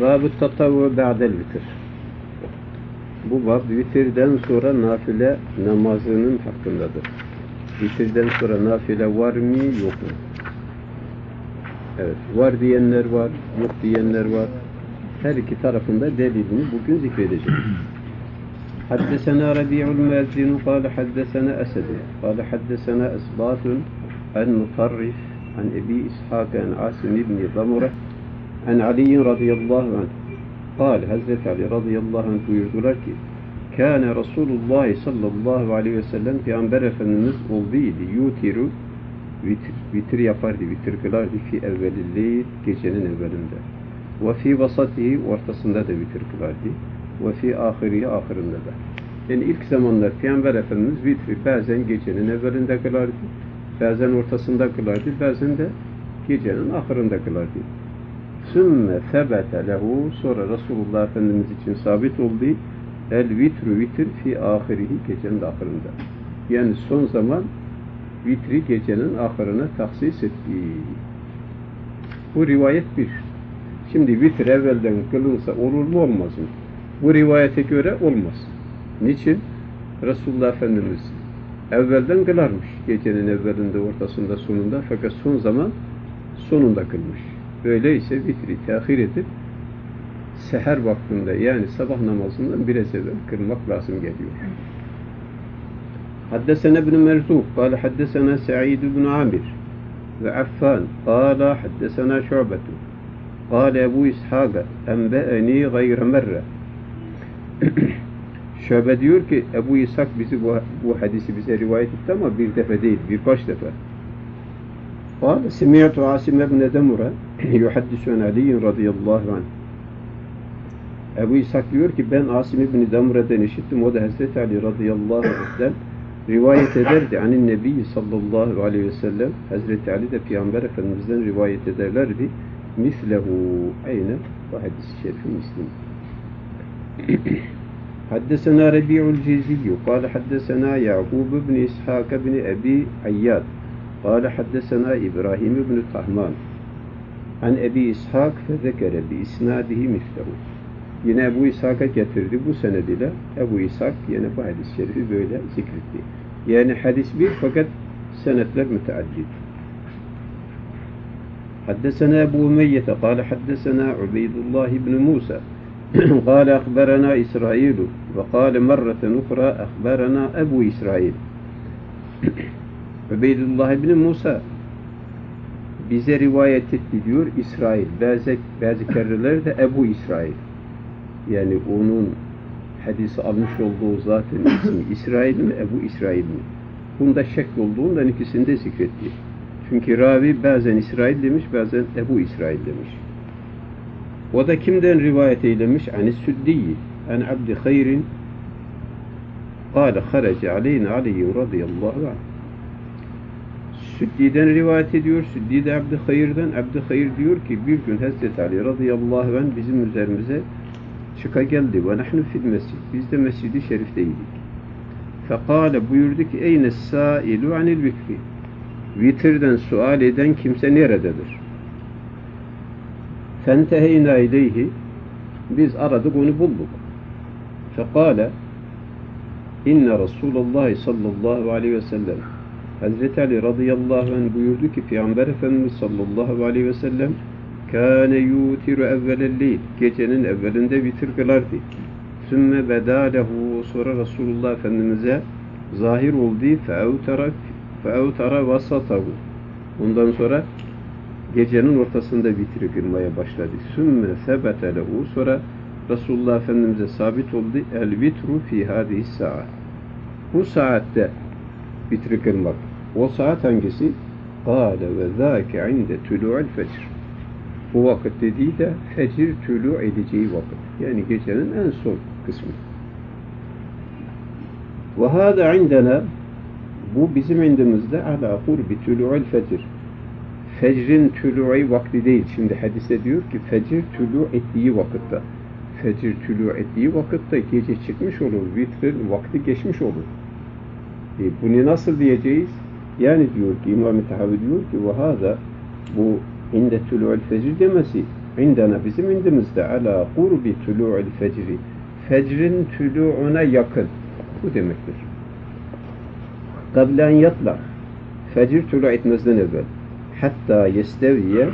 Bab-ı tatavvu ba'del vitir. Bu bab vitirden sonra nafile namazının hakkındadır. Vitirden sonra nafile var mı yok mu? Evet, var diyenler var, yok diyenler var. Her iki tarafında delilini bugün zikredeceğiz. حدثنا ربيع المازن قال حدثنا أسد قال حدثنا أسباط عن مطرف عن أبي إسحاق عن عاصم بن ضمرة عن علي رضي الله عنه قال Hazreti Ali radıyallahu anh buyurdular ki Kâne Resulullah sallallahu aleyhi ve sellem Peygamber Efendimiz olduydu yutiru vitir, vitir yapardı, vitir kılardı fi evvelilleyl gecenin evvelinde ve fi vasatihi ortasında da vitir kılardı ve fi ahirihi ahirinde de. Yani ilk zamanlar Peygamber Efendimiz vitri bazen gecenin evvelinde kılardı, bazen ortasında kılardı, bazen de gecenin ahirinde kılardı. Sümme febete lehu sonra Resulullah Efendimiz için sabit oldu. El vitru vitir fi ahirihi gecenin ahirinde. Yani son zaman vitri gecenin ahirine taksis etti. Bu rivayet bir. Şimdi vitir evvelden kılınsa olur mu olmaz mı? Bu rivayete göre olmaz. Niçin? Resulullah Efendimiz evvelden kılarmış. Gecenin evvelinde, ortasında, sonunda fakat son zaman sonunda kılmış. Öyleyse vitri tehir edip seher vaktinde yani sabah namazından biraz evvel kılmak lazım geliyor. حدثنا ابن مرزوق قال حدثنا سعيد بن عامر وعفان قال حدثنا شعبة قال أبو إسحاق أنبأني غير مرة Şöbe diyor ki Ebu İshak bizi bu, bu hadisi bize rivayet etti ama bir defa değil birkaç defa. قال سمعت عاصم بن دمرة يحدث عن علي رضي الله عنه Ebu İshak diyor ki ben Asim İbni Damre'den işittim. O da Hazreti Ali radıyallahu anh'den rivayet ederdi. Anin Nebi sallallahu aleyhi ve sellem Hazreti Ali de Peygamber Efendimiz'den rivayet ederlerdi. Mislehu ayne bu hadis-i şerifin mislini. حدثنا ربيع الجيزي قال حدثنا يعقوب بن إسحاق بن أبي عياد قال حدثنا إبراهيم بن طهمان عن أبي إسحاق فذكر بإسناده مثله Yine Ebu İshak'a getirdi bu senediyle. Ebu İshak yine bu hadis-i şerifi böyle zikretti. Yani hadis bir fakat senetler müteaddit. حدثنا أبو أمية قال حدثنا عبيد الله بن موسى قال أخبرنا إسرائيل وقال مرة أخرى أخبرنا أبو إسرائيل Ubeydullah ibn Musa bize rivayet etti diyor İsrail. Bazı, bazı kerreler de Ebu İsrail. Yani onun hadisi almış olduğu zaten ismi İsrail mi Ebu İsrail mi? Bunda şek olduğundan ikisini de zikretti. Çünkü ravi bazen İsrail demiş bazen Ebu İsrail demiş. O da kimden rivayet eylemiş? Anis Süddiyi. An Abdi Hayrin قال خرج علينا علي رضي الله عنه Süddi'den rivayet ediyor. Süddi de Abdü Hayır'dan. Abdü Hayır diyor ki bir gün Hazreti Ali radıyallahu anh bizim üzerimize çıka geldi. Ve nahnu fil mescid. Biz de mescidi şerifteydik. Fekale buyurdu ki eyne sailu anil vitri. Vitirden sual eden kimse nerededir? Fenteheyna ileyhi. Biz aradık onu bulduk. Fekale inne Resulullah sallallahu aleyhi ve sellem Hazreti Ali radıyallahu anh buyurdu ki Peygamber Efendimiz sallallahu aleyhi ve sellem kâne yutiru evvelelleyl gecenin evvelinde vitir kılardı. Sümme bedâlehu sonra Resulullah Efendimiz'e zahir oldu feevtara feevtara vasatahu ondan sonra gecenin ortasında vitri kılmaya başladı. Sümme sebete lehu sonra Resulullah Efendimiz'e sabit oldu el vitru fi hadihi saat bu saatte vitri kılmak. O saat hangisi? Kâle ve zâke inde tülû'l fecr. Bu vakit dediği de fecir tülû edeceği vakit. Yani gecenin en son kısmı. Ve hâdâ indena bu bizim indimizde ala kurbi tülû'l fecr. Fecrin tülû'i vakti değil. Şimdi hadiste diyor ki fecir tülû ettiği vakitte. Fecir tülû ettiği vakitte gece çıkmış olur. Vitrin vakti geçmiş olur. E, bunu nasıl diyeceğiz? Yani diyor ki İmam-ı Tahavi diyor ki وَهَذَا bu inde tülû'l fecr demesi indena bizim indimizde ala kurbi tulu'il fecri fecrin tulu'una yakın. Bu demektir. Kablen yatla fecir tulu etmezden evvel hatta yesteviye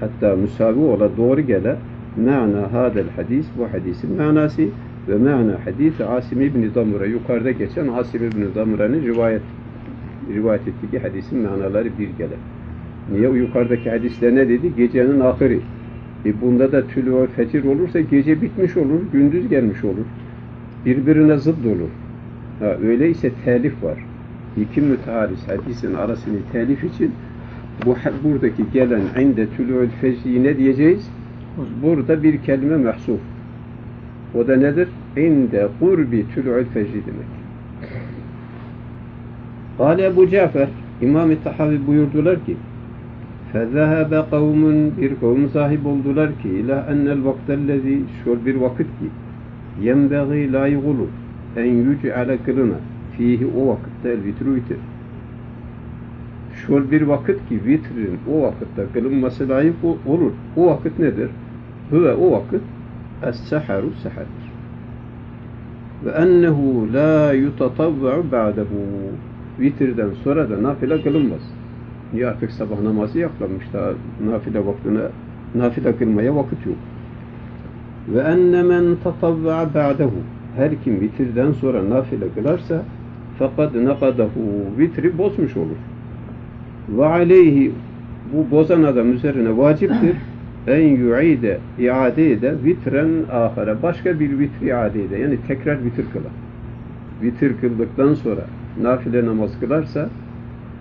hatta müsavi ola doğru gele ma'na hadel hadis bu hadisin manası ve ma'na hadis Asim İbni Damura yukarıda geçen Asim İbni Damura'nın rivayet rivayet ettiği hadisin manaları bir gele. Niye o yukarıdaki hadisler ne dedi? Gecenin ahiri. E bunda da tülü fecir olursa gece bitmiş olur, gündüz gelmiş olur. Birbirine zıt olur. Ha, öyleyse telif var. İki müteharis hadisin arasını telif için bu buradaki gelen inde tülü fecri ne diyeceğiz? Burada bir kelime mahsuf. O da nedir? İnde kurbi tülü fecri demek. Kale Ebu Cafer, İmam-ı Tahavi buyurdular ki, فَذَهَبَ قَوْمٌ Bir kavim sahip oldular ki, ila ennel vaktellezi, şöyle bir vakit ki, yenbeği layık olur, en yüc'ale kılına, fihi o vakitte el vitru vitir. Şöyle bir vakit ki, vitrin o vakitte kılınması layık olur. O vakit nedir? Hüve o vakit, es-seharu seherdir. Ve ennehu la yutatavva'u ba'dehu vitirden sonra da nafile kılınmaz. Niye artık sabah namazı yaklanmış daha nafile vaktine nafile kılmaya vakit yok. Ve enne men tatavva ba'dehu her kim vitirden sonra nafile kılarsa fakat nakadahu vitri bozmuş olur. Ve aleyhi bu bozan adam üzerine vaciptir en yu'ide iade ede vitren ahara başka bir vitri iade ede yani tekrar vitir kılar. Vitir kıldıktan sonra nafile namaz kılarsa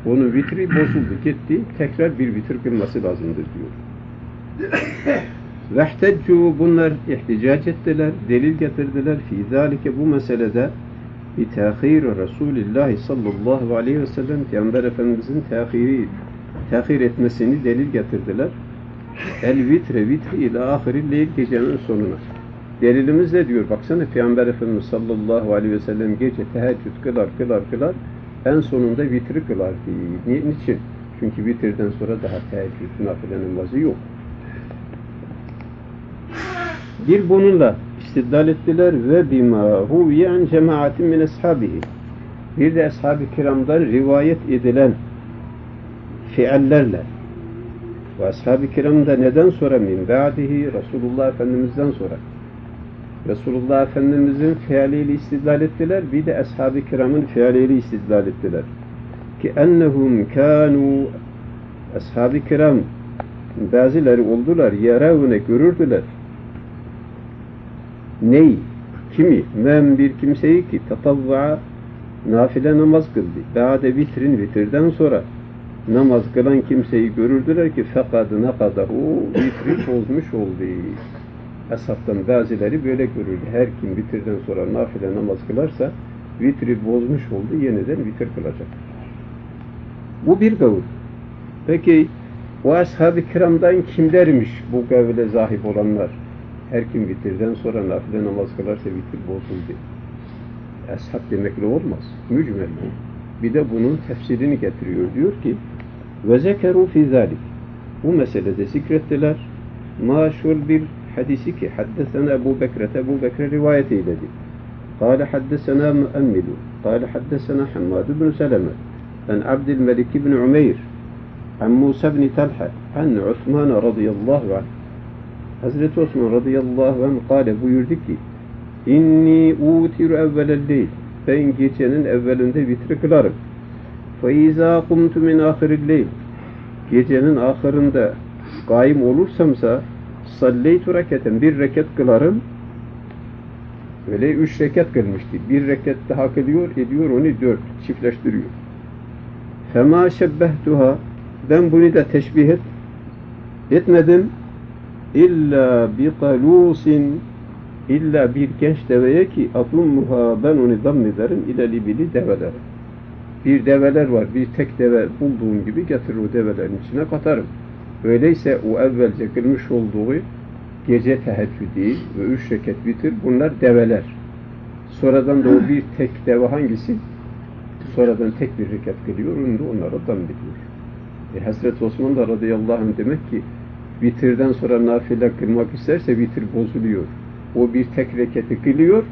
onun vitri bozuldu gitti tekrar bir vitir kılması lazımdır diyor. Vehteccu bunlar ihticac ettiler, delil getirdiler fi zalike bu meselede bi tehir Resulullah sallallahu aleyhi ve sellem Peygamber Efendimizin tehiri tehir etmesini delil getirdiler. El vitre vitri ila ahiri leyl gecenin sonuna. Delilimiz ne diyor? Baksana Peygamber Efendimiz sallallahu aleyhi ve sellem gece teheccüd kılar kılar kılar en sonunda vitri kılar. Niçin? Çünkü vitirden sonra daha teheccüd nafile namazı yok. Bir bununla istidlal ettiler ve bima huviye an cemaatin min ashabihi. Bir de ashab-ı kiramdan rivayet edilen fiillerle ve ashab-ı kiramda neden sonra min ba'dihi Resulullah Efendimiz'den sonra Resulullah Efendimiz'in fiiliyle istidlal ettiler. Bir de ashab-ı kiramın fiiliyle istidlal ettiler. Ki ennehum kanu ashab-ı kiram bazıları oldular. Yaravune görürdüler. Ney? Kimi? Men bir kimseyi ki tatavva nafile namaz kıldı. Ba'de vitrin vitirden sonra namaz kılan kimseyi görürdüler ki fekadı nakadahu vitri bozmuş oldu. Eshabtan bazıları böyle görürdü. Her kim vitirden sonra nafile namaz kılarsa vitri bozmuş oldu. Yeniden vitir kılacak. Bu bir gavul. Peki o ashab-ı kiramdan kimlermiş bu gavule zahip olanlar? Her kim vitirden sonra nafile namaz kılarsa vitir bozuldu. Ashab demekle olmaz. Mücmel bu. Bir de bunun tefsirini getiriyor. Diyor ki ve zekeru fi zalik. Bu meselede zikrettiler. Maşhur bir حديثك حدثنا أبو بكرة أبو بكر روايتي الذي قال حدثنا مؤمل قال حدثنا حماد بن سلمة عن عبد الملك بن عمير عن موسى بن طلحة عن عثمان رضي الله عنه. حزرة عثمان رضي الله عنه قال بيردك إني أوتر أول الليل فإن جيتنين أولا بيترك الأرض فإذا قمت من آخر الليل gecenin ahırında kaim olursamsa salleytu reketen bir reket kılarım öyle üç reket kılmıştı. Bir reket daha kılıyor, ediyor onu dört, çiftleştiriyor. Fema şebbehtuha ben bunu da teşbih et, etmedim. İlla bi talusin illa bir genç deveye ki adummuha ben onu zammederim ileli bili develer. Bir develer var, bir tek deve bulduğum gibi getirir o develerin içine katarım.'' Öyleyse o evvelce kılmış olduğu gece teheccüdü ve üç reket bitir bunlar develer. Sonradan da o bir tek deve hangisi? Sonradan tek bir rekat kılıyor, onu da onlara dam ediyor. E, Hazreti Osman da radıyallahu anh demek ki Vitirden sonra nafile kılmak isterse vitir bozuluyor. O bir tek reketi kılıyor.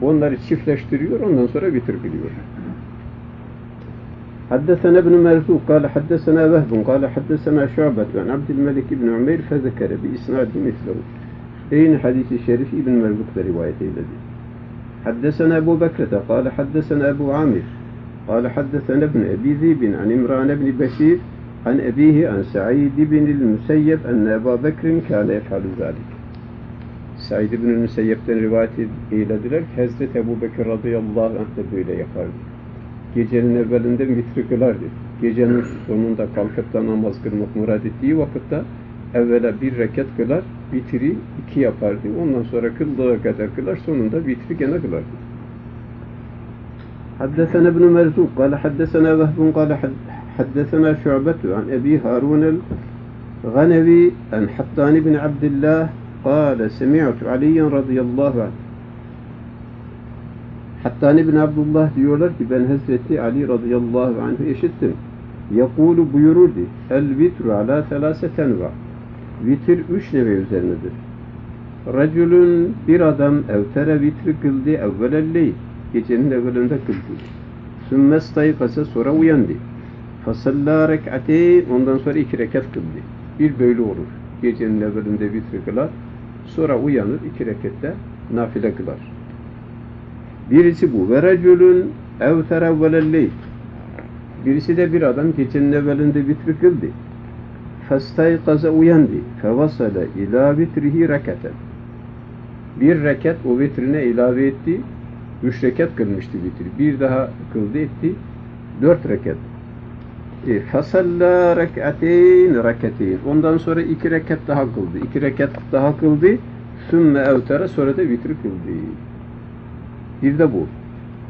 Onları çiftleştiriyor. Ondan sonra vitir kılıyor. حدثنا ابن مرزوق قال حدثنا وهب قال حدثنا شعبة عن عبد الملك بن عمير فذكر بإسناد مثله أين حديث الشريف ابن مرزوق رواية الذي حدثنا أبو بكرة قال حدثنا أبو عامر قال حدثنا ابن أبي ذئب عن إمران بن بشير عن أبيه عن سعيد بن المسيب أن أبا بكر كان يفعل ذلك Said ibn Müseyyep'ten rivayet eylediler ki Hazreti Ebu Bekir radıyallahu anh de böyle yapardı. Gecenin evvelinden vitri kılardı. Gecenin sonunda kalkıp da namaz kılmak murad ettiği vakitte evvela bir rekat kılar, vitri iki yapardı. Ondan sonra kıldığı kadar kılar, sonunda vitri gene kılardı. حدثنا ابن مرزوق قال حدثنا وهب قال حدثنا شعبة عن أبي هارون الغنوي عن حطان بن عبد الله قال سمعت عليا رضي الله عنه Hattani bin Abdullah diyorlar ki ben Hazreti Ali radıyallahu anh'ı işittim. Yakulu buyururdu. El vitru ala selaseten va. Vitir üç neve üzerinedir. Raculun bir adam evtere vitri kıldı evvelelleyl. Gecenin evvelinde kıldı. Sümme staykasa sonra uyandı. Fasalla rek'ateyn ondan sonra iki rekat kıldı. Bir böyle olur. Gecenin evvelinde vitri kılar. Sonra uyanır iki rekatte nafile kılar. Birisi bu. Ve reculun evter evvelelleyl. Birisi de bir adam gecenin evvelinde vitri kıldı. Festaykaza uyandı. Fevasale ila vitrihi rekaten. Bir rekat o vitrine ilave etti. Üç rekat kılmıştı vitri. Bir daha kıldı etti. Dört rekat. E, Fasalla rekateyn rekateyn. Ondan sonra iki rekat daha kıldı. İki rekat daha kıldı. Sümme evtere sonra da vitri kıldı. Bir de bu.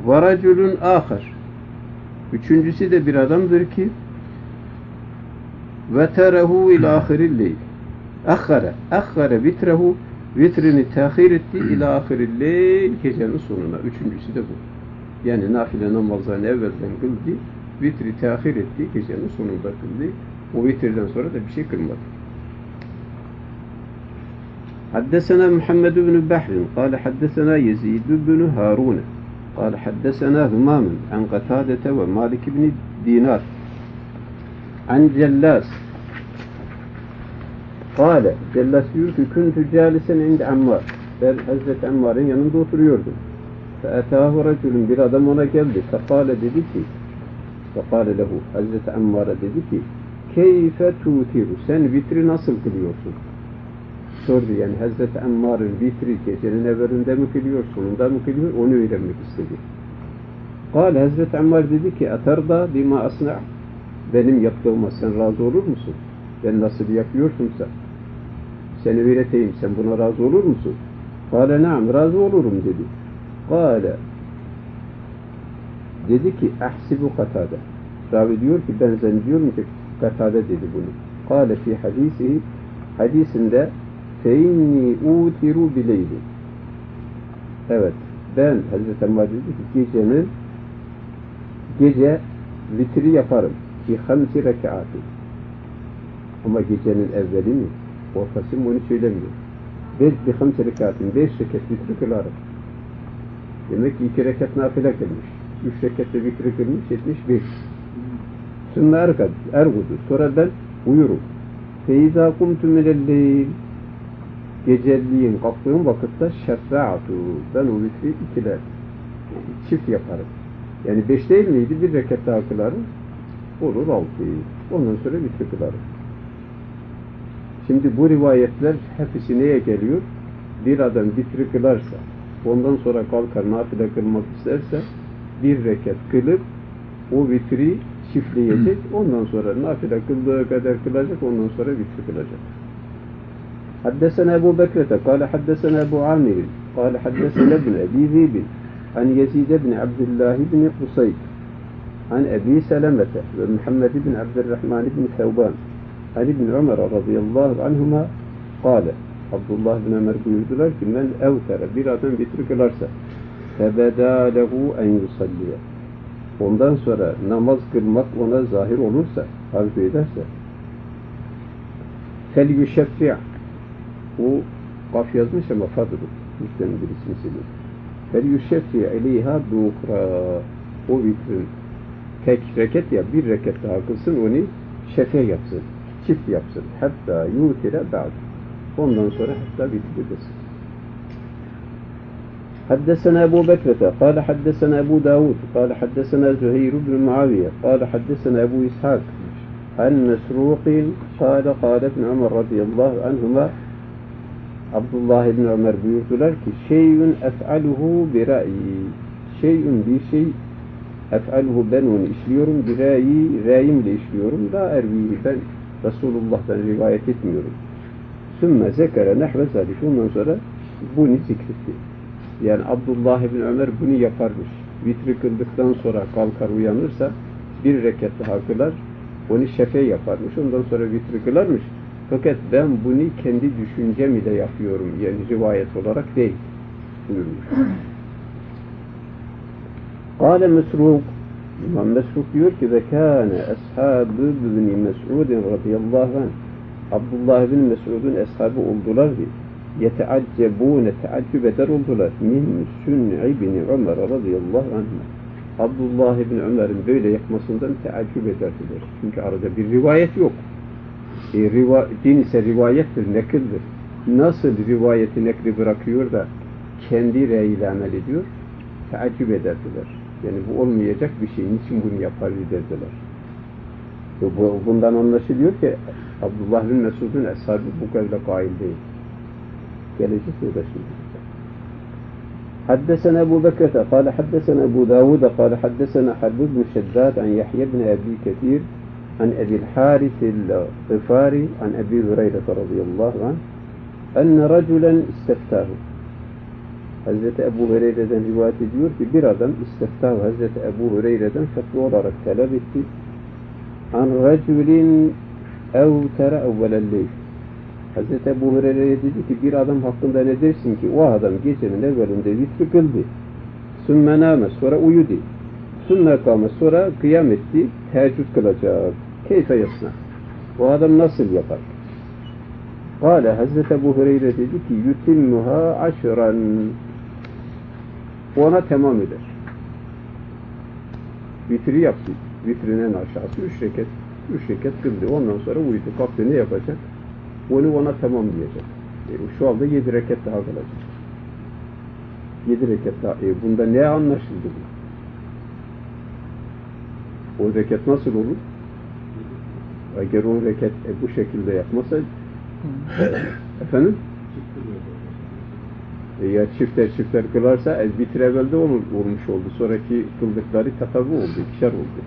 Varacülün ahar. Üçüncüsü de bir adamdır ki ve terehu ila ahirilleyl. Akhara. Akhara vitrehu vitrini tahir etti ila ahirilleyl gecenin sonuna. Üçüncüsü de bu. Yani nafile namazlarını evvelden kıldı. Vitri tahir etti. Gecenin sonunda kıldı. O vitirden sonra da bir şey kılmadı. حدثنا محمد بن بحر قال حدثنا يزيد بن هارون قال حدثنا همام عن قتادة ومالك بن دينار عن جلاس قال Cellas diyor ki kuntu calisen inde Ammar. Ben Hazreti Ammar'ın yanında oturuyordum. Feetahu raculun bir adam ona geldi. Fekale dedi ki Fekale lehu Hazreti Ammar'a dedi ki Keyfe tutiru sen vitri nasıl kılıyorsun? Sordu yani Hazreti Ammar'ın vitri gecenin evvelinde mi kılıyor, sonunda mı kılıyor onu öğrenmek istedi. Kal Hazreti Ammar dedi ki Atarda bima asna benim yaptığıma sen razı olur musun? Ben nasıl yapıyorsunsa seni öğreteyim sen buna razı olur musun? Kale naam razı olurum dedi. Kale dedi ki ahsibu katada Ravi diyor ki ben zannediyorum ki katada dedi bunu. Kale fi hadisihi hadisinde feinni utiru bileyli. Evet. Ben Hazreti Ömer dedi ki gecenin gece vitri yaparım. Fi hamsi rekâti. Ama gecenin evveli mi? Ortası mı onu söylemiyor. Beş bir hamsi rekâtin. Beş rekat vitri kılarım. Demek ki iki rekat nafile kılmış. Üç rekatte vitri kılmış. Yetmiş beş. Ergad, ergudu. Sonra ben uyurum. Feiza kumtu minelleyl geceliğin kalktığım vakitte şeffa'atu ben o vitri ikiler çift yaparım. Yani beş değil miydi? Bir rekat daha kılarım. Olur altı. Ondan sonra vitri kılarım. Şimdi bu rivayetler hepsi neye geliyor? Bir adam vitri kılarsa, ondan sonra kalkar nafile kılmak isterse, bir rekat kılıp o vitri çiftleyecek. Ondan sonra nafile kıldığı kadar kılacak. Ondan sonra vitri kılacak. حدثنا أبو بكرة قال حدثنا أبو عامر قال حدثنا ابن أبي ذئب عن يزيد بن عبد الله بن قصيد عن أبي سلمة ومحمد بن عبد الرحمن بن ثوبان عن ابن عمر رضي الله عنهما قال Abdullah bin Ömer buyurdular ki men evtere bir adam vitri kılarsa febeda lehu en yusalliye ondan sonra namaz kılmak ona zahir olursa arzu ederse fel yüşeffi' o kaf yazmış ama fadır. Müslim'in bir ismisidir. Fel yüşeffi' ileyha dukra o vitrin tek reket ya bir reket daha kılsın onu şefe yapsın. Çift yapsın. Hatta yutire ba'd. Ondan sonra hatta bitirirsin. حدثنا أبو بكرة قال حدثنا أبو داود قال حدثنا زهير بن معاوية قال حدثنا أبو إسحاق عن مسروق قال قال ابن عمر رضي الله عنهما Abdullah ibn Ömer buyurdular ki şeyün ef'aluhu bir ra'yi şeyün bir şey ef'aluhu ben onu işliyorum bir ra'yi ra'yimle işliyorum da ervihi ben Resulullah'tan rivayet etmiyorum. Sümme zekere nehve zalik ondan sonra bunu zikretti. Yani Abdullah ibn Ömer bunu yaparmış. Vitri kıldıktan sonra kalkar uyanırsa bir rekat daha kılar onu şefe yaparmış. Ondan sonra vitri kılarmış. Fakat ben bunu kendi düşüncem ile yapıyorum. Yani rivayet olarak değil. buyurmuş. Kale Mesruk İmam Mesruk diyor ki ve kâne ashabı ibni Mes'udin radıyallahu anh Abdullah bin Mes'ud'un eshabı oldular diye yeteaccebûne teaccüp eder oldular min sün'i bin Ömer radıyallahu anh Abdullah bin Ömer'in böyle yapmasından teaccüp ederdiler. Çünkü arada bir rivayet yok. E, riva, din ise rivayettir, nekildir. Nasıl rivayeti nekli bırakıyor da kendi reyiyle amel ediyor? Teaccüp ederdiler. Yani bu olmayacak bir şey. Niçin bunu yapar derdiler. E, bu, bundan anlaşılıyor ki Abdullah bin Mesud'un eshabı bu kadar kail değil. Gelecek o da şimdi. حدثنا أبو بكر قال حدثنا أبو داود قال حدثنا حبيب بن شداد عن يحيى بن أبي كثير عن أبي الحارث الغفاري عن أبي هريرة رضي الله عنه أن رجلا استفتاه Hazreti Ebu Hureyre'den rivayet ediyor ki bir adam istiftah Hazreti Ebu Hureyre'den fetva olarak talep etti. An raculin evtere evvelelleyl. Hazreti Ebu Hureyre'ye dedi ki bir adam hakkında ne dersin ki o adam gecenin evvelinde vitri kıldı. Sümme nâme sonra uyudu. Sümme kâme sonra kıyam etti. Teheccüd kılacak. Keyfe yasna. O adam nasıl yapar? Kale Hazreti Ebu Hureyre dedi ki yutimmuha aşran ona tamam eder. Vitri yaptı. Vitrin en aşağısı üç rekat. Üç rekat kıldı. Ondan sonra uyudu. Kalktı ne yapacak? Onu ona tamam diyecek. E, şu anda yedi rekat daha kalacak. Yedi rekat daha. E, bunda ne anlaşıldı bu? O rekat nasıl olur? Eğer o rekat e, bu şekilde yapmasa efendim? Eğer çiftler çiftler kılarsa e, bitir evvelde olur, olmuş oldu. Sonraki kıldıkları tatavu oldu, ikişer oldu.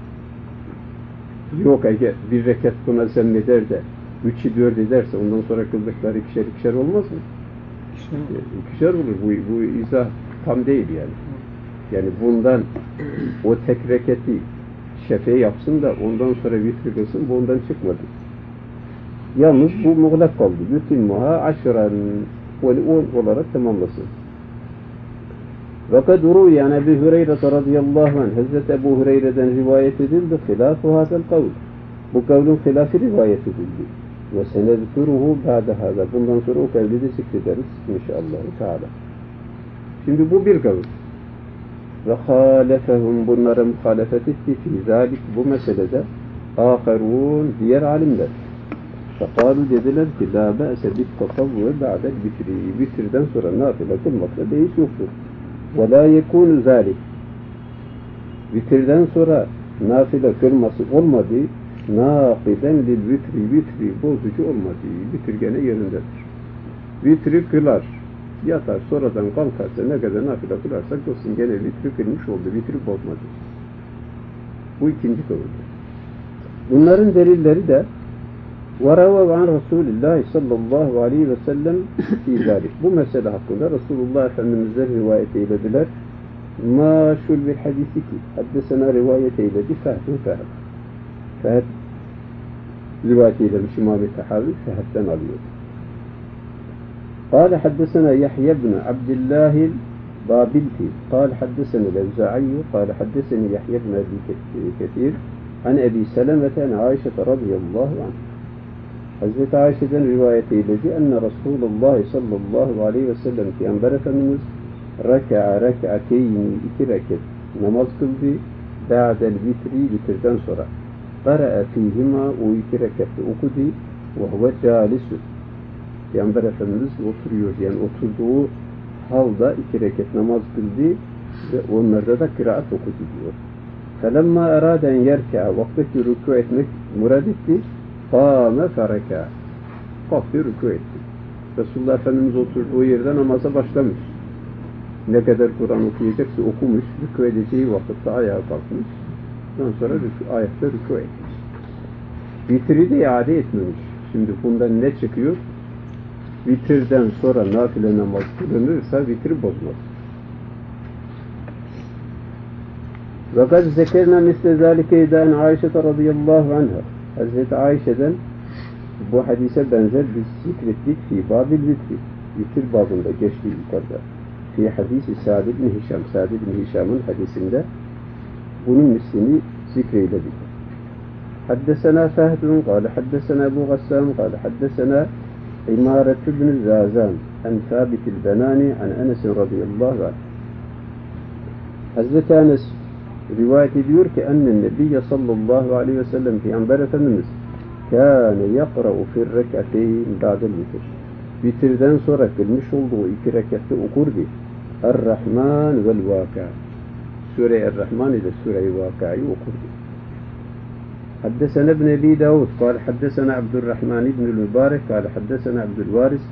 Yok eğer bir rekat buna zemmeder de üçü dört ederse ondan sonra kıldıkları ikişer ikişer olmaz mı? E, İkişer olur. Bu, bu izah tam değil yani. Yani bundan o tek reketi şefe yapsın da ondan sonra vitri kılsın bu ondan çıkmadı. Yalnız bu muğlak kaldı. Yutimmuha aşran ve on olarak tamamlasın. Ve kad ruya an Ebu Hureyre radıyallahu anh Hazreti Ebu Hureyre'den rivayet edildi. Hilafu hadel kavl. Bu kavlun hilafı rivayet edildi. Ve senedkuruhu ba'de hada. Bundan sonra o kavli de zikrederiz inşallah. Şimdi bu bir kavl. Ve halefehum bunlara muhalefet etti fi zalik bu meselede aherun diğer alimler. Fekalu dediler ki la be'se bit tasavvur ba'del bitri. Bitirden sonra nafile kılmakla beis yoktur. Ve la yekunu zalik. Bitirden sonra nafile kılması olmadı. Nakiden lil vitri. Vitri bozucu olmadı. Bitir gene yerindedir. Vitri kılar Yatar sonradan kalkarsa ne kadar nafile kılarsa kılsın gene vitri kılmış oldu. Vitri bozmadı. Bu ikinci kavuldur. Bunların delilleri de وَرَوَوْ عَنْ رَسُولِ اللّٰهِ sallallahu aleyhi ve sellem fi zalik. Bu mesele hakkında Resulullah Efendimiz'den rivayet eylediler. Maşul bir hadisi ki haddesena rivayet eyledi Fehd-i Fehd. Fehd rivayet eylemiş İmam-ı Tehavi Fehed'den alıyor. قال حدثنا يحيى بن عبد الله البابلتي قال حدثنا الأوزاعي قال حدثني يحيى بن أبي كثير عن أبي سلمة عن عائشة رضي الله عنها. حضرت عائشة روايتي الذي أن رسول الله صلى الله عليه وسلم في أنبرة ركع ركعتين إكركت نماز قلبي بعد الوتر بتردن سرعة قرأ فيهما ويكركت أكدي وهو جالس. Peygamber Efendimiz oturuyor yani oturduğu halda iki reket namaz kıldı ve onlarda da kıraat okudu diyor. Felemma eraden yerka vaktaki rükû etmek murad etti. Kâme fereka. Kalktı rükû etti. Resulullah Efendimiz oturduğu yerde namaza başlamış. Ne kadar Kur'an okuyacaksa okumuş, rükû edeceği vakitte ayağa kalkmış. Ondan sonra rükû, ayakta rükû etmiş. Vitri de iade etmemiş. Şimdi bundan ne çıkıyor? Vitirden sonra nafile namaz kılınırsa vitri bozmaz. Ve kad zekerna misle zâlike idâen Ayşe radıyallahu anha. Hazreti Ayşe'den bu hadise benzer biz zikrettik fi babil vitri. Vitir babında geçti yukarıda. Fi hadisi Sa'd ibn Hişam. Sa'd ibn Hişam'ın hadisinde bunun mislini zikreyledik. حدثنا فهد قال حدثنا أبو غسان قال حدثنا عمارة بن الزازان عن ثابت البناني عن أنس رضي الله عنه حزت أنس رواية ديور كأن النبي صلى الله عليه وسلم في أنبرة النمس كان يقرأ في الركعتين بعد الوتر bitirden sonra kılmış olduğu iki rekatte okurdu. Er-Rahman vel Vaka. Sure-i Er-Rahman ile Sure-i Vaka'yı okurdu. حدثنا ابن أبي داود قال حدثنا عبد الرحمن بن المبارك قال حدثنا عبد الوارث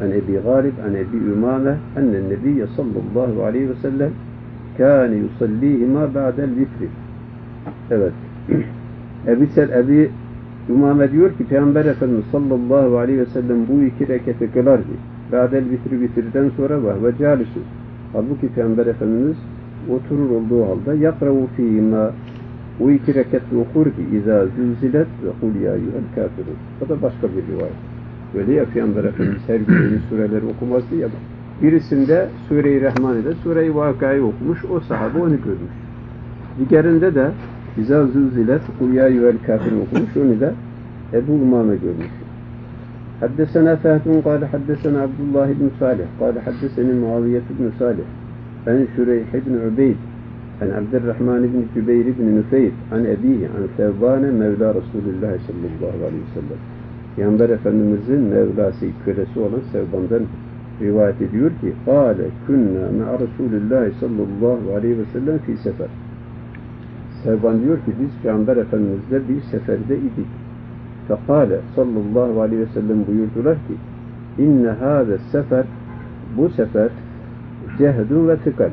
عن أبي غالب عن أبي أمامة أن النبي صلى الله عليه وسلم كان يصليهما بعد الوتر Evet. Ebi, Sel, Ebi Umame diyor ki Peygamber Efendimiz sallallahu aleyhi ve sellem bu iki reketi kılardı. Ba'del vitri vitirden sonra ve ve calisu. Halbuki Peygamber Efendimiz oturur olduğu halde yakravu fîmâ o iki rekatli okur ki izâ zülzilet ve kul ya eyyuhel kafirun. O da başka bir rivayet. Böyle ya Peygamber Efendimiz her gün yeni sureleri okumazdı ya. Birisinde Sure-i Rahman'ı Sure-i Vakayı okumuş. O sahabe onu görmüş. Diğerinde de İzâ zülzilet kul ya eyyuhel kafirun okumuş. Onu da Ebu Umame görmüş. حدثنا فهد قال حدثنا عبد الله بن صالح قال حدثني معاوية بن صالح عن شريح بن عبيد عن عبد الرحمن بن جبير بن نفير عن أبيه عن ثوبان مولى رسول الله صلى الله عليه وسلم Peygamber Efendimizin Mevlası, kölesi olan Sevban'dan rivayet ediyor ki قال كنا مع رسول الله sallallahu aleyhi ve sellem fi sefer. Sevban diyor ki biz Peygamber Efendimizle bir seferde idik. Fekale sallallahu aleyhi ve sellem buyurdular ki inne hâze sefer bu sefer cehdun ve tıkal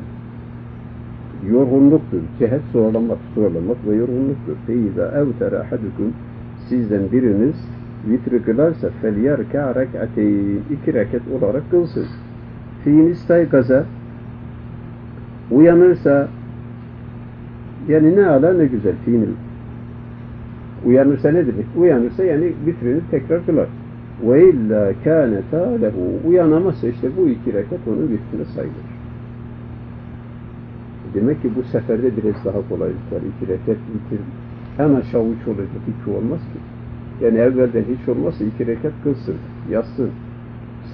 yorgunluktur. Cehet zorlamak, zorlamak ve yorgunluktur. Feyza evtere ahadukum sizden biriniz vitri kılarsa felyerka rek'ateyn iki reket olarak kılsın. Fiin istaygaza uyanırsa yani ne ala ne güzel fiil. Uyanırsa ne demek? Uyanırsa yani vitrini tekrar kılar. Ve illa kâneta lehu uyanamazsa işte bu iki reket onun vitrine sayılır. Demek ki bu seferde biraz daha kolaylık var. İki rekat bitir. En aşağı üç olacak. iki olmaz ki. Yani evvelden hiç olmazsa iki rekat kılsın. Yatsın.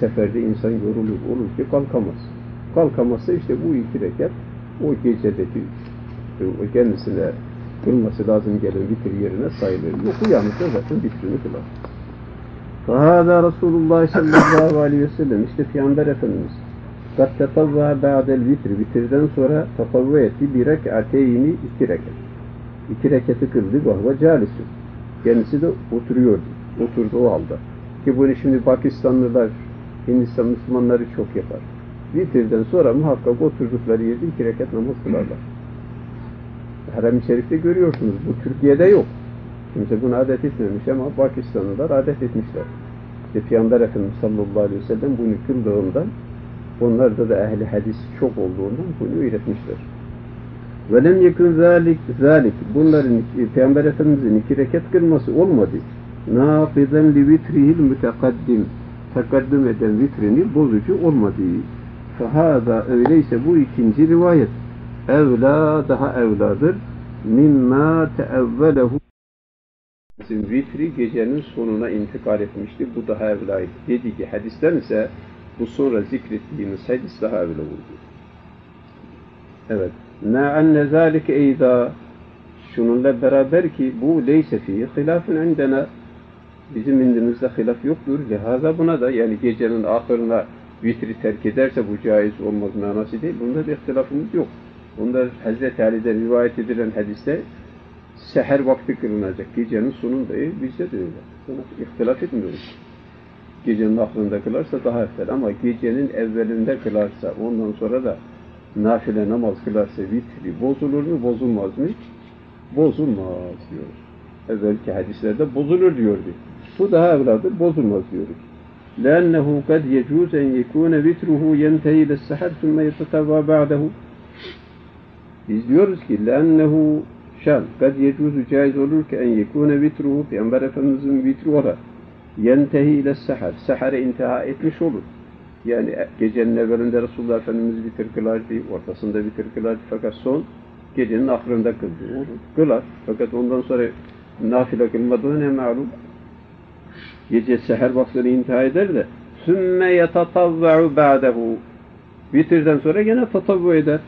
Seferde insan yorulur. Olur ki kalkamaz. Kalkamazsa işte bu iki rekat o gecedeki o kendisine kılması lazım gelen bitir yerine sayılır. Yok uyanırsa zaten bitrini kılar. Fahada Resulullah sallallahu aleyhi ve sellem işte Peygamber Efendimiz kad tetavva ba'del vitr vitirden sonra tetavva etti bir rek'ateyni iki rekat. İki rekatı kıldı vahve calisu. Kendisi de oturuyordu. Oturdu o halde. Ki bunu şimdi Pakistanlılar, Hindistan Müslümanları çok yapar. Vitirden sonra muhakkak oturdukları yerde iki rekat namaz kılarlar. Harem-i Şerif'te görüyorsunuz. Bu Türkiye'de yok. Kimse bunu adet etmemiş ama Pakistanlılar adet etmişler. İşte Peygamber Efendimiz sallallahu aleyhi ve sellem bunu kıldığından onlarda da ehli hadis çok olduğundan bunu öğretmişler. Ve lem yekun zalik, zalik bunların Peygamber Efendimizin iki rekat kılması olmadı. Nafiden li vitrihil mütekaddim tekaddüm eden vitrini bozucu olmadı. Fahada öyleyse bu ikinci rivayet evla daha evladır mimma teevvelehu vitri gecenin sonuna intikal etmişti. Bu daha evlaydı. Dedi ki hadisten ise bu sonra zikrettiğimiz hadis daha evla oldu. Evet. Ma enne zâlike eyda şununla beraber ki bu leyse fi hilafın indena bizim indimizde hilaf yoktur. Lihaza buna da yani gecenin ahırına vitri terk ederse bu caiz olmaz manası değil. Bunda bir ihtilafımız yok. Bunda Hazreti Ali'den rivayet edilen hadiste seher vakti kılınacak. Gecenin sonunda değil, bizde de öyle. Buna ihtilaf etmiyoruz Gecenin aklında kılarsa daha evvel ama gecenin evvelinde kılarsa ondan sonra da nafile namaz kılarsa vitri bozulur mu bozulmaz mı? Bozulmaz diyor. Evvelki hadislerde bozulur diyordu. Bu daha evladır bozulmaz diyoruz. لأنه قد يجوز أن يكون وتره ينتهي إلى السحر ثم يتطوع بعده biz diyoruz ki لأنه şan kad yecuzu caiz olur ki en yekune vitruhu Peygamber Efendimizin vitri ola yentehi ile sahar sahare intiha etmiş olur. Yani gecenin evvelinde Resulullah Efendimiz vitir kılardı, ortasında vitir kılardı fakat son gecenin ahırında kıldı. Kılar. Fakat ondan sonra nafile kılmadığı ne malum? Gece seher vaktini intihar eder de sümme yetatavva'u ba'dehu Vitirden sonra gene tatavvu eder.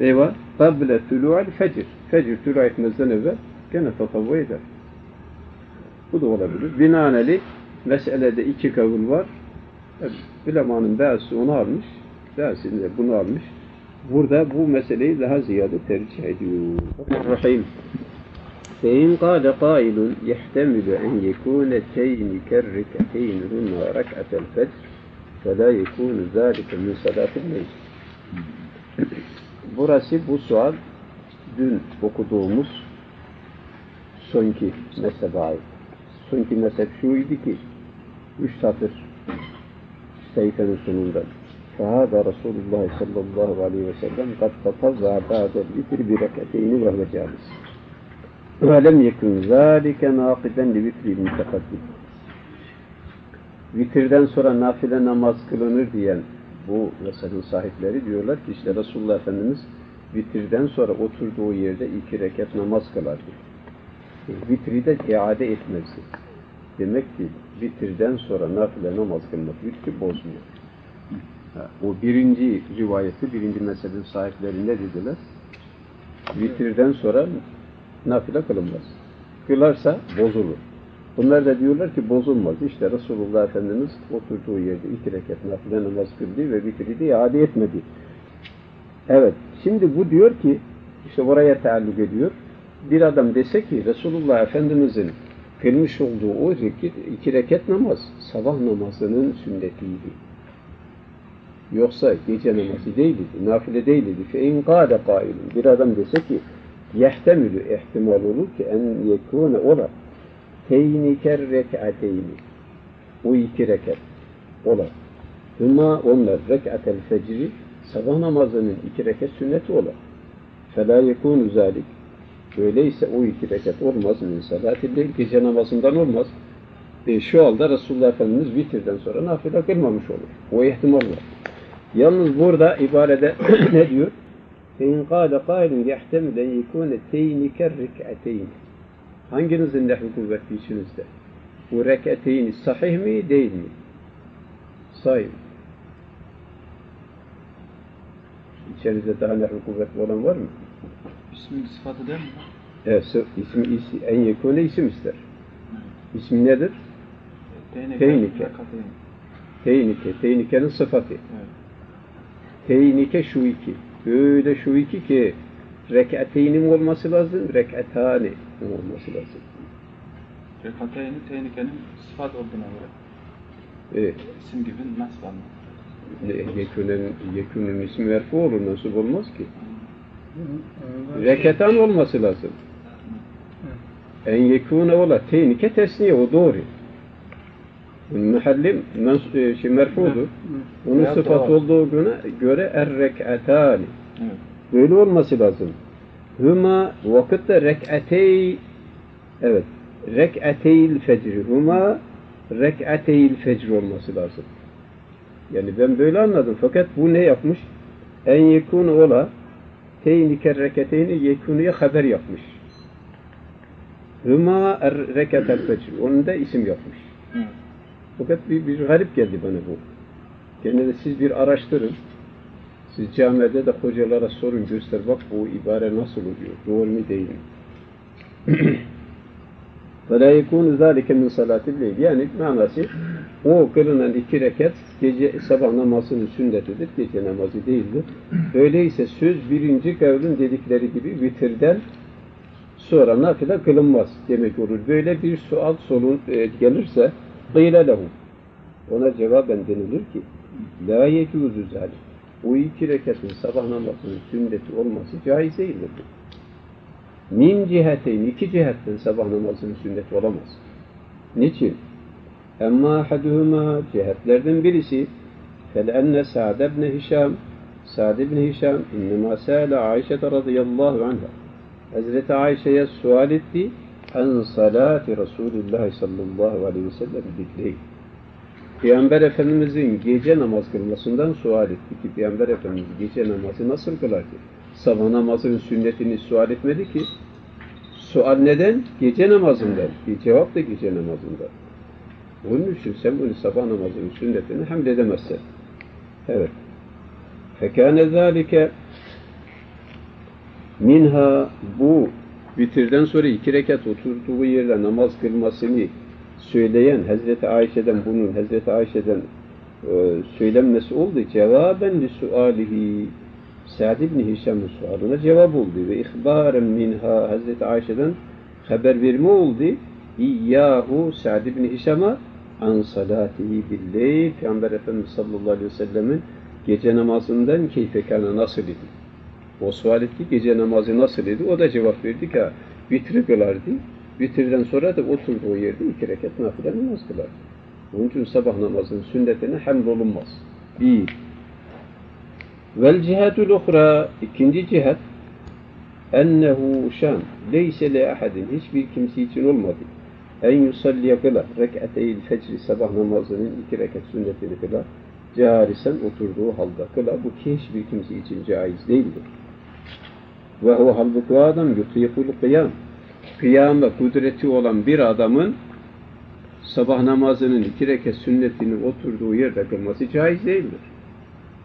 Eyvah. Kable tulu'al fecir. Fecir tulu etmezden evvel gene tatavvu eder. Bu da olabilir. Binaenaleyh meselede iki kavul var. Ülemanın bazısı onu almış, bazısı de bunu almış. Burada bu meseleyi daha ziyade tercih ediyor. Rahim. فإن قال قائل يحتمل أن يكون تين كالركعتين هما ركعة الفجر فلا يكون ذلك من صلاة الليل. Burası bu sual dün okuduğumuz sonki mezhebe ait. Sonki mezhep şuydu ki üç satır sayfanın sonunda فهذا رسول الله صلى الله عليه وسلم قد تطوع بعد الوتر بركعتين وهو جالس ولم يكن ذلك ناقضا لوتر المتقدم Vitirden sonra nafile namaz kılınır diyen bu meselenin sahipleri diyorlar ki işte Resulullah Efendimiz vitirden sonra oturduğu yerde iki rekat namaz kılardı. Vitri de iade etmezdi. Demek ki vitirden sonra nafile namaz kılmak vitri bozmuyor. O birinci rivayeti, birinci mezhebin sahipleri ne dediler? Vitirden sonra nafile kılınmaz. Kılarsa bozulur. Bunlar da diyorlar ki bozulmaz. İşte Resulullah Efendimiz oturduğu yerde iki rekat nafile namaz kıldı ve de iade etmedi. Evet. Şimdi bu diyor ki işte oraya taalluk ediyor. Bir adam dese ki Resulullah Efendimizin kılmış olduğu o iki rekat namaz sabah namazının sünnetiydi. Yoksa gece namazı değildi, nafile değildi. Fe kâde kâilun. Bir adam dese ki yehtemülü ihtimal olur ki en yekûne ola teyniker rek'ateyni. O iki rekat ola. Hüma onlar rek'atel fecri sabah namazının iki rekat sünneti ola. Fela yekûnu zâlik. Öyleyse o iki rekat olmaz min salatil gece namazından olmaz. E, şu anda Resulullah Efendimiz vitirden sonra nafile kılmamış olur. O ihtimal var. Yalnız burada ibarede ne diyor? فَاِنْ قَالَ قَائِلٌ يَحْتَمِلَ اَنْ يَكُونَ تَيْنِ كَالرِّكْعَتَيْنِ Hanginizin nehvi kuvvetli içinizde? Bu rekateyni sahih mi değil mi? Sahih. İçerinizde daha nehvi kuvvetli olan var mı? İsmin sıfatı değil mi? Evet, isim, isim, en yekune isim ister. İsmi nedir? Teynike. Teynike. Teynike. Teynike'nin sıfatı. Evet. Teynike şu iki. Öyle şu iki ki rekateynin olması lazım, rekatani olması lazım. Rekateyni teynikenin sıfat olduğuna göre Evet. isim gibi nasıl anlar? Yekûne'nin ismi merfu olur, nasıl olmaz ki? Rekatan olması lazım. En yekûne ola, teynike tesniye, o doğru. Mahallim mens- e, şey, merfudur. Onun sıfat olduğu güne göre er rekatani. Evet. Böyle olması lazım. Huma vakitte rek'atey evet rek'ateyl fecri huma rek'ateyl fecri olması lazım. Yani ben böyle anladım. Fakat bu ne yapmış? En yekunu ola teyni kerreketeyni yekunuya haber yapmış. Hıma er rekat el fecr. Onun da isim yapmış. Fakat bir, bir garip geldi bana bu. Gene de siz bir araştırın. Siz camide de hocalara sorun göster bak bu ibare nasıl oluyor? Doğru mu değil mi? Ve la yekûnü zâlike min salâtil leyl. Yani manası o kılınan iki rekat gece sabah namazının sünnetidir. Gece namazı değildir. Öyleyse söz birinci kavlin dedikleri gibi vitirden sonra nafile kılınmaz demek olur. Böyle bir sual sorun e, gelirse gıyle lehu. Ona cevaben denilir ki la yekûzü zâlik. O iki rekatın sabah namazının sünneti olması caiz değildir min ciheteyn iki cihetten sabah namazının sünneti olamaz. Niçin? Emma haduhuma cihetlerden birisi fel enne Sa'd ibn Hişam Sa'd ibn Hişam innema sâle Ayşe radıyallahu anha Hazreti Ayşe'ye sual etti en salati Resulullah sallallahu aleyhi ve sellem dikleyin. Peygamber Efendimizin gece namaz kılmasından sual etti ki Peygamber Efendimiz gece namazı nasıl kılar ki? Sabah namazının sünnetini sual etmedi ki. Sual neden? Gece namazından. Bir cevap da gece namazından. Onun için sen bunu sabah namazının sünnetini hamledemezsin. Evet. Fekâne zâlike minha bu bitirden sonra iki rekat oturduğu yerde namaz kılmasını söyleyen Hazreti Ayşe'den bunun Hazreti Ayşe'den e, söylenmesi oldu. Cevaben li sualihi Sa'd ibn Hişam'ın sualına cevap oldu ve ihbaren minha Hazreti Ayşe'den haber verme oldu. İyyahu Sa'd ibn Hişam'a an salatihi billeyl Peygamber Efendimiz sallallahu aleyhi ve sellemin gece namazından keyfekâne nasıl idi? O sual etti gece namazı nasıl idi? O da cevap verdi ki vitri kılardı. Vitirden sonra da oturduğu yerde iki rekat nafile namaz kılardı. Onun için sabah namazının sünnetine hamdolunmaz. Bir. Vel cihetul ukhra ikinci cihet ennehu şan leyse le ahadin hiçbir kimse için olmadı. En yusalliye kılar rek'ateyil fecri sabah namazının iki rekat sünnetini kılar. Carisen oturduğu halde kılar. Bu hiçbir kimse için caiz değildir. Ve o halbuki o adam yutikul kıyam. Kıyama kudreti olan bir adamın sabah namazının iki rekat sünnetini oturduğu yerde kılması caiz değildir.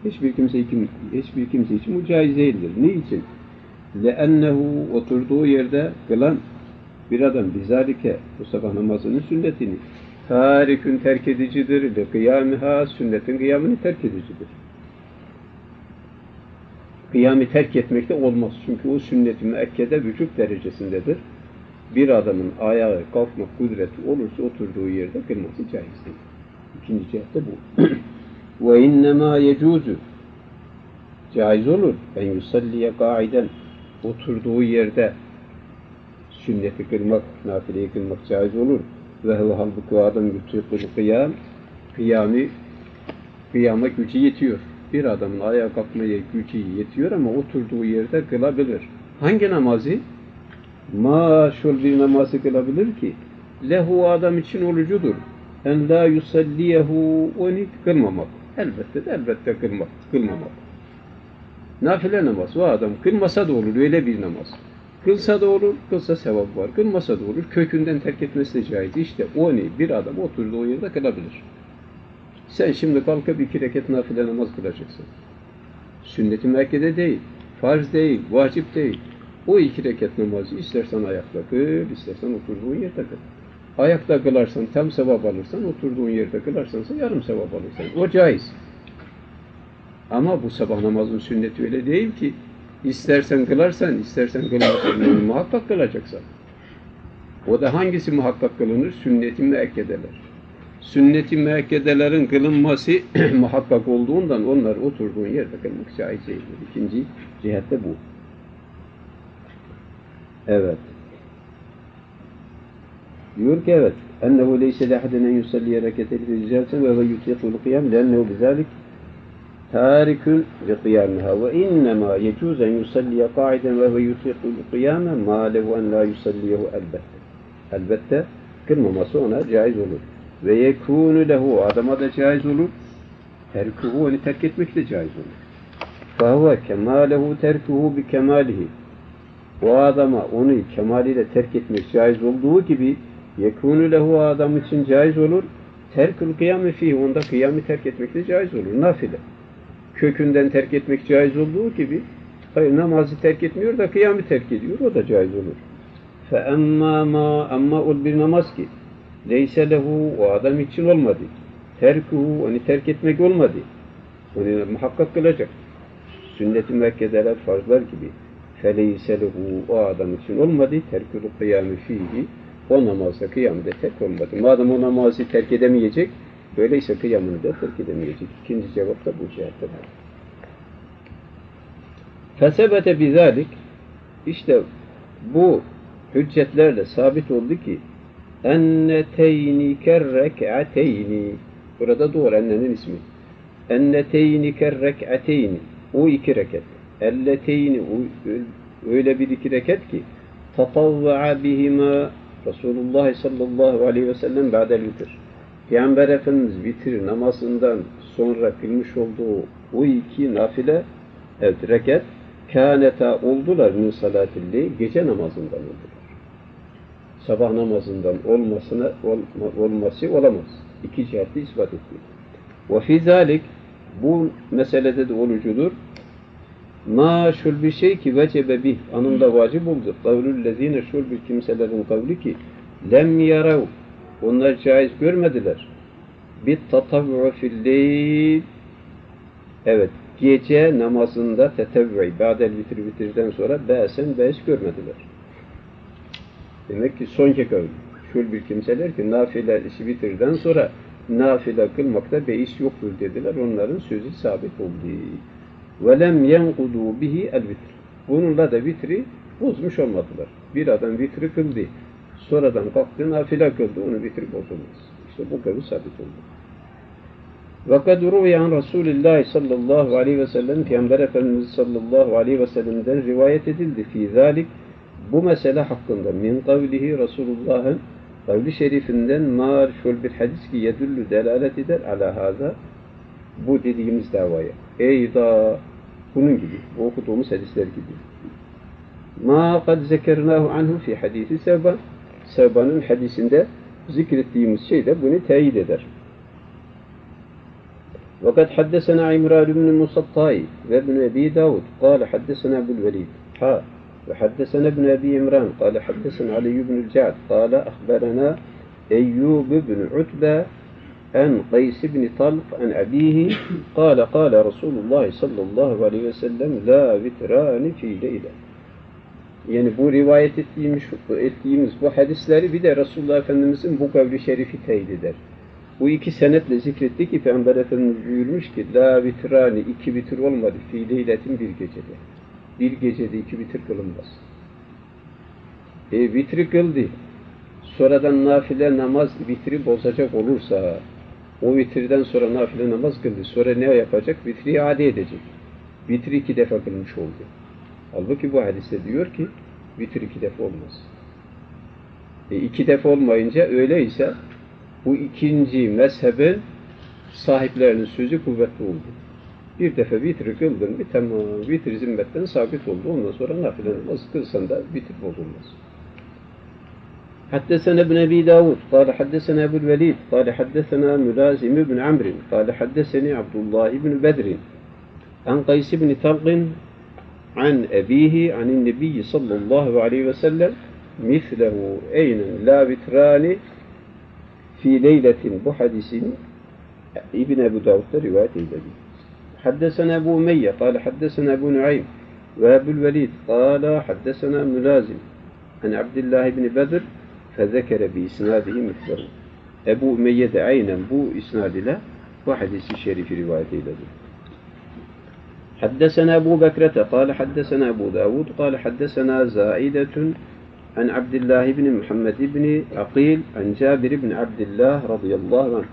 Hiçbir kimse için, hiçbir kimse için bu caiz değildir. Niçin? لَاَنَّهُ oturduğu yerde kılan bir adam bizalike bu sabah namazının sünnetini tarikün terk edicidir. Le kıyamiha sünnetin kıyamını terk edicidir. Kıyamı terk etmek de olmaz. Çünkü o sünnet-i müekkede vücut derecesindedir. Bir adamın ayağa kalkma kudreti olursa oturduğu yerde kılması caiz değil. İkinci cihet de bu. Ve innemâ yecuzu caiz olur. En yusalliye kaiden oturduğu yerde sünneti kılmak, nafileyi kılmak caiz olur. Ve huve halbuki adam yutukul kıyam kıyamı kıyama gücü yetiyor. Bir adamın ayağa kalkmaya gücü yetiyor ama oturduğu yerde kılabilir. Hangi namazı? Maşul bir namazı kılabilir ki lehu adam için olucudur. En la yusalliyehu onu kılmamak. Elbette de elbette kılmak, kılmamak. Nafile namaz. O adam kılmasa da olur öyle bir namaz. Kılsa da olur, kılsa sevap var. Kılmasa da olur, kökünden terk etmesi de caiz. İşte o ne? Bir adam oturduğu yerde kılabilir. Sen şimdi kalkıp iki rekat nafile namaz kılacaksın. Sünnet-i müekkede değil, farz değil, vacip değil. O iki rekat namazı istersen ayakta kıl, istersen oturduğun yerde kıl. Ayakta kılarsan tam sevap alırsan, oturduğun yerde kılarsansa yarım sevap alırsan. O caiz. Ama bu sabah namazın sünneti öyle değil ki. İstersen kılarsan, istersen kılmazsan, muhakkak kılacaksan. O da hangisi muhakkak kılınır? Sünnet-i müekkedeler. Sünnet-i müekkedelerin kılınması muhakkak olduğundan onlar oturduğun yerde kılmak caiz değildir. İkinci cihette bu. Evet. Diyor ki evet. Ennehu leyse lehadene yusalliye reketel fi zicalsen ve ve yutikul kıyam lennehu bizalik tarikun li kıyamiha ve innema yecuzen yusalliye kaiden ve ve yutikul kıyame ma lehu en la yusalliyehu elbette. Elbette kırmaması ona caiz olur. Ve yekûnü lehu adama da caiz olur. Terkuhu onu terk etmek de caiz olur. Fahve kemalehu terkuhu bi kemalihi. O adama onu kemaliyle terk etmek caiz olduğu gibi yekûnü lehu adam için caiz olur. Terkül kıyamı fih onda kıyamı terk etmek de caiz olur. Nafile. Kökünden terk etmek caiz olduğu gibi hayır namazı terk etmiyor da kıyamı terk ediyor. O da caiz olur. Fe emma ma amma ol bir namaz ki leyse lehu o adam için olmadı. Terkuhu onu terk etmek olmadı. Onu muhakkak kılacak. Sünnet-i mekkedeler farzlar gibi. Feleyse lehu o adam için olmadı. Terkül kıyamı fihi o namazda kıyamda terk olmadı. Madem o namazı terk edemeyecek, öyleyse kıyamını da terk edemeyecek. İkinci cevap da bu cihettedir. Fesebete bizalik işte bu hüccetlerle sabit oldu ki enneteyni kerrek'ateyni burada doğru ennenin ismi enneteyni kerrek'ateyni o iki rekat elleteyni öyle bir iki rekat ki tatavva'a bihima Resulullah sallallahu aleyhi ve sellem ba'del vitir Peygamber Efendimiz vitir namazından sonra kılmış olduğu o iki nafile evet rekat kâneta oldular min salatilli gece namazından oldular. Sabah namazından olmasına ol, olması olamaz. İki cihette ispat etti. Ve fî zâlik bu meselede de olucudur. Ma şul bir şey ki vecebe bih anında vacip oldu. Kavlullezine şul bir kimselerin kavli ki lem yarav onlar caiz görmediler. Bit tatavvu filleyl Evet, gece namazında tetevvi, ba'del vitir vitirden sonra be'sen be'es görmediler. Demek ki son kavli. Şul bir kimseler ki nafile işi bitirden sonra nafile kılmakta beis yoktur dediler. Onların sözü sabit oldu ve lem yenkudu bihi el vitr. Bununla da vitri bozmuş olmadılar. Bir adam vitri kıldı. Sonradan kalktı nafile kıldı. Onun vitri bozulmaz. İşte bu kavi sabit oldu. Ve kad ruviyan Resulullah sallallahu aleyhi ve sellem Peygamber Efendimiz sallallahu aleyhi ve sellem'den rivayet edildi. Fi zalik bu mesele hakkında min kavlihi Resulullah'ın kavli şerifinden mar şöyle bir hadis ki yedüllü delalet eder ala haza bu dediğimiz davaya. Eyda bunun gibi, okuduğumuz hadisler gibi. Ma kad zekernahu anhu fi hadisi Sevban. Sevban'ın hadisinde zikrettiğimiz şey de bunu teyit eder. وقد حدثنا عمران بن المسطاي وابن أبي داود قال حدثنا أبو الوليد ها وحدثنا ابن أبي عمران قال حدثنا علي بن الجعد قال أخبرنا أيوب بن عتبة عن قيس بن طلق عن أبيه قال قال رسول الله صلى الله عليه وسلم لا vitrani fi leyle. Yani bu rivayet ettiğimiz, ettiğimiz bu hadisleri bir de Resulullah Efendimizin bu kavli şerifi teyit eder. Bu iki senetle zikretti ki Peygamber Efendimiz buyurmuş ki La vitrani iki vitir olmadı fi leyletin bir gecede. Bir gecede iki vitir kılınmaz. E vitri kıldı. Sonradan nafile namaz vitri bozacak olursa o vitirden sonra nafile namaz kıldı. Sonra ne yapacak? Vitri iade edecek. Vitri iki defa kılmış oldu. Halbuki bu hadiste diyor ki vitir iki defa olmaz. E iki defa olmayınca öyleyse bu ikinci mezhebin sahiplerinin sözü kuvvetli oldu. Bir defa vitri kıldın mı tamam, vitri zimmetten sabit oldu. Ondan sonra nafile namaz kılsan da vitir bozulmaz. حدثنا ابن أبي داود قال حدثنا أبو الوليد قال حدثنا ملازم بن عمرو قال حدثني عبد الله بن بدر عن قيس بن طلق عن أبيه عن النبي صلى الله عليه وسلم مثله أين لا بتران في ليلة بحديث ابن أبو داود رواية الذي حدثنا أبو أمية قال حدثنا أبو نعيم وأبو الوليد قال حدثنا ملازم عن عبد الله بن بدر فذكر بإسناده مثله أبو أمية عينا بو إسناد له وحديث الشريف رواية الذي حدثنا أبو بكرة قال حدثنا أبو داود قال حدثنا زائدة عن عبد الله بن محمد بن عقيل عن جابر بن عبد الله رضي الله عنه.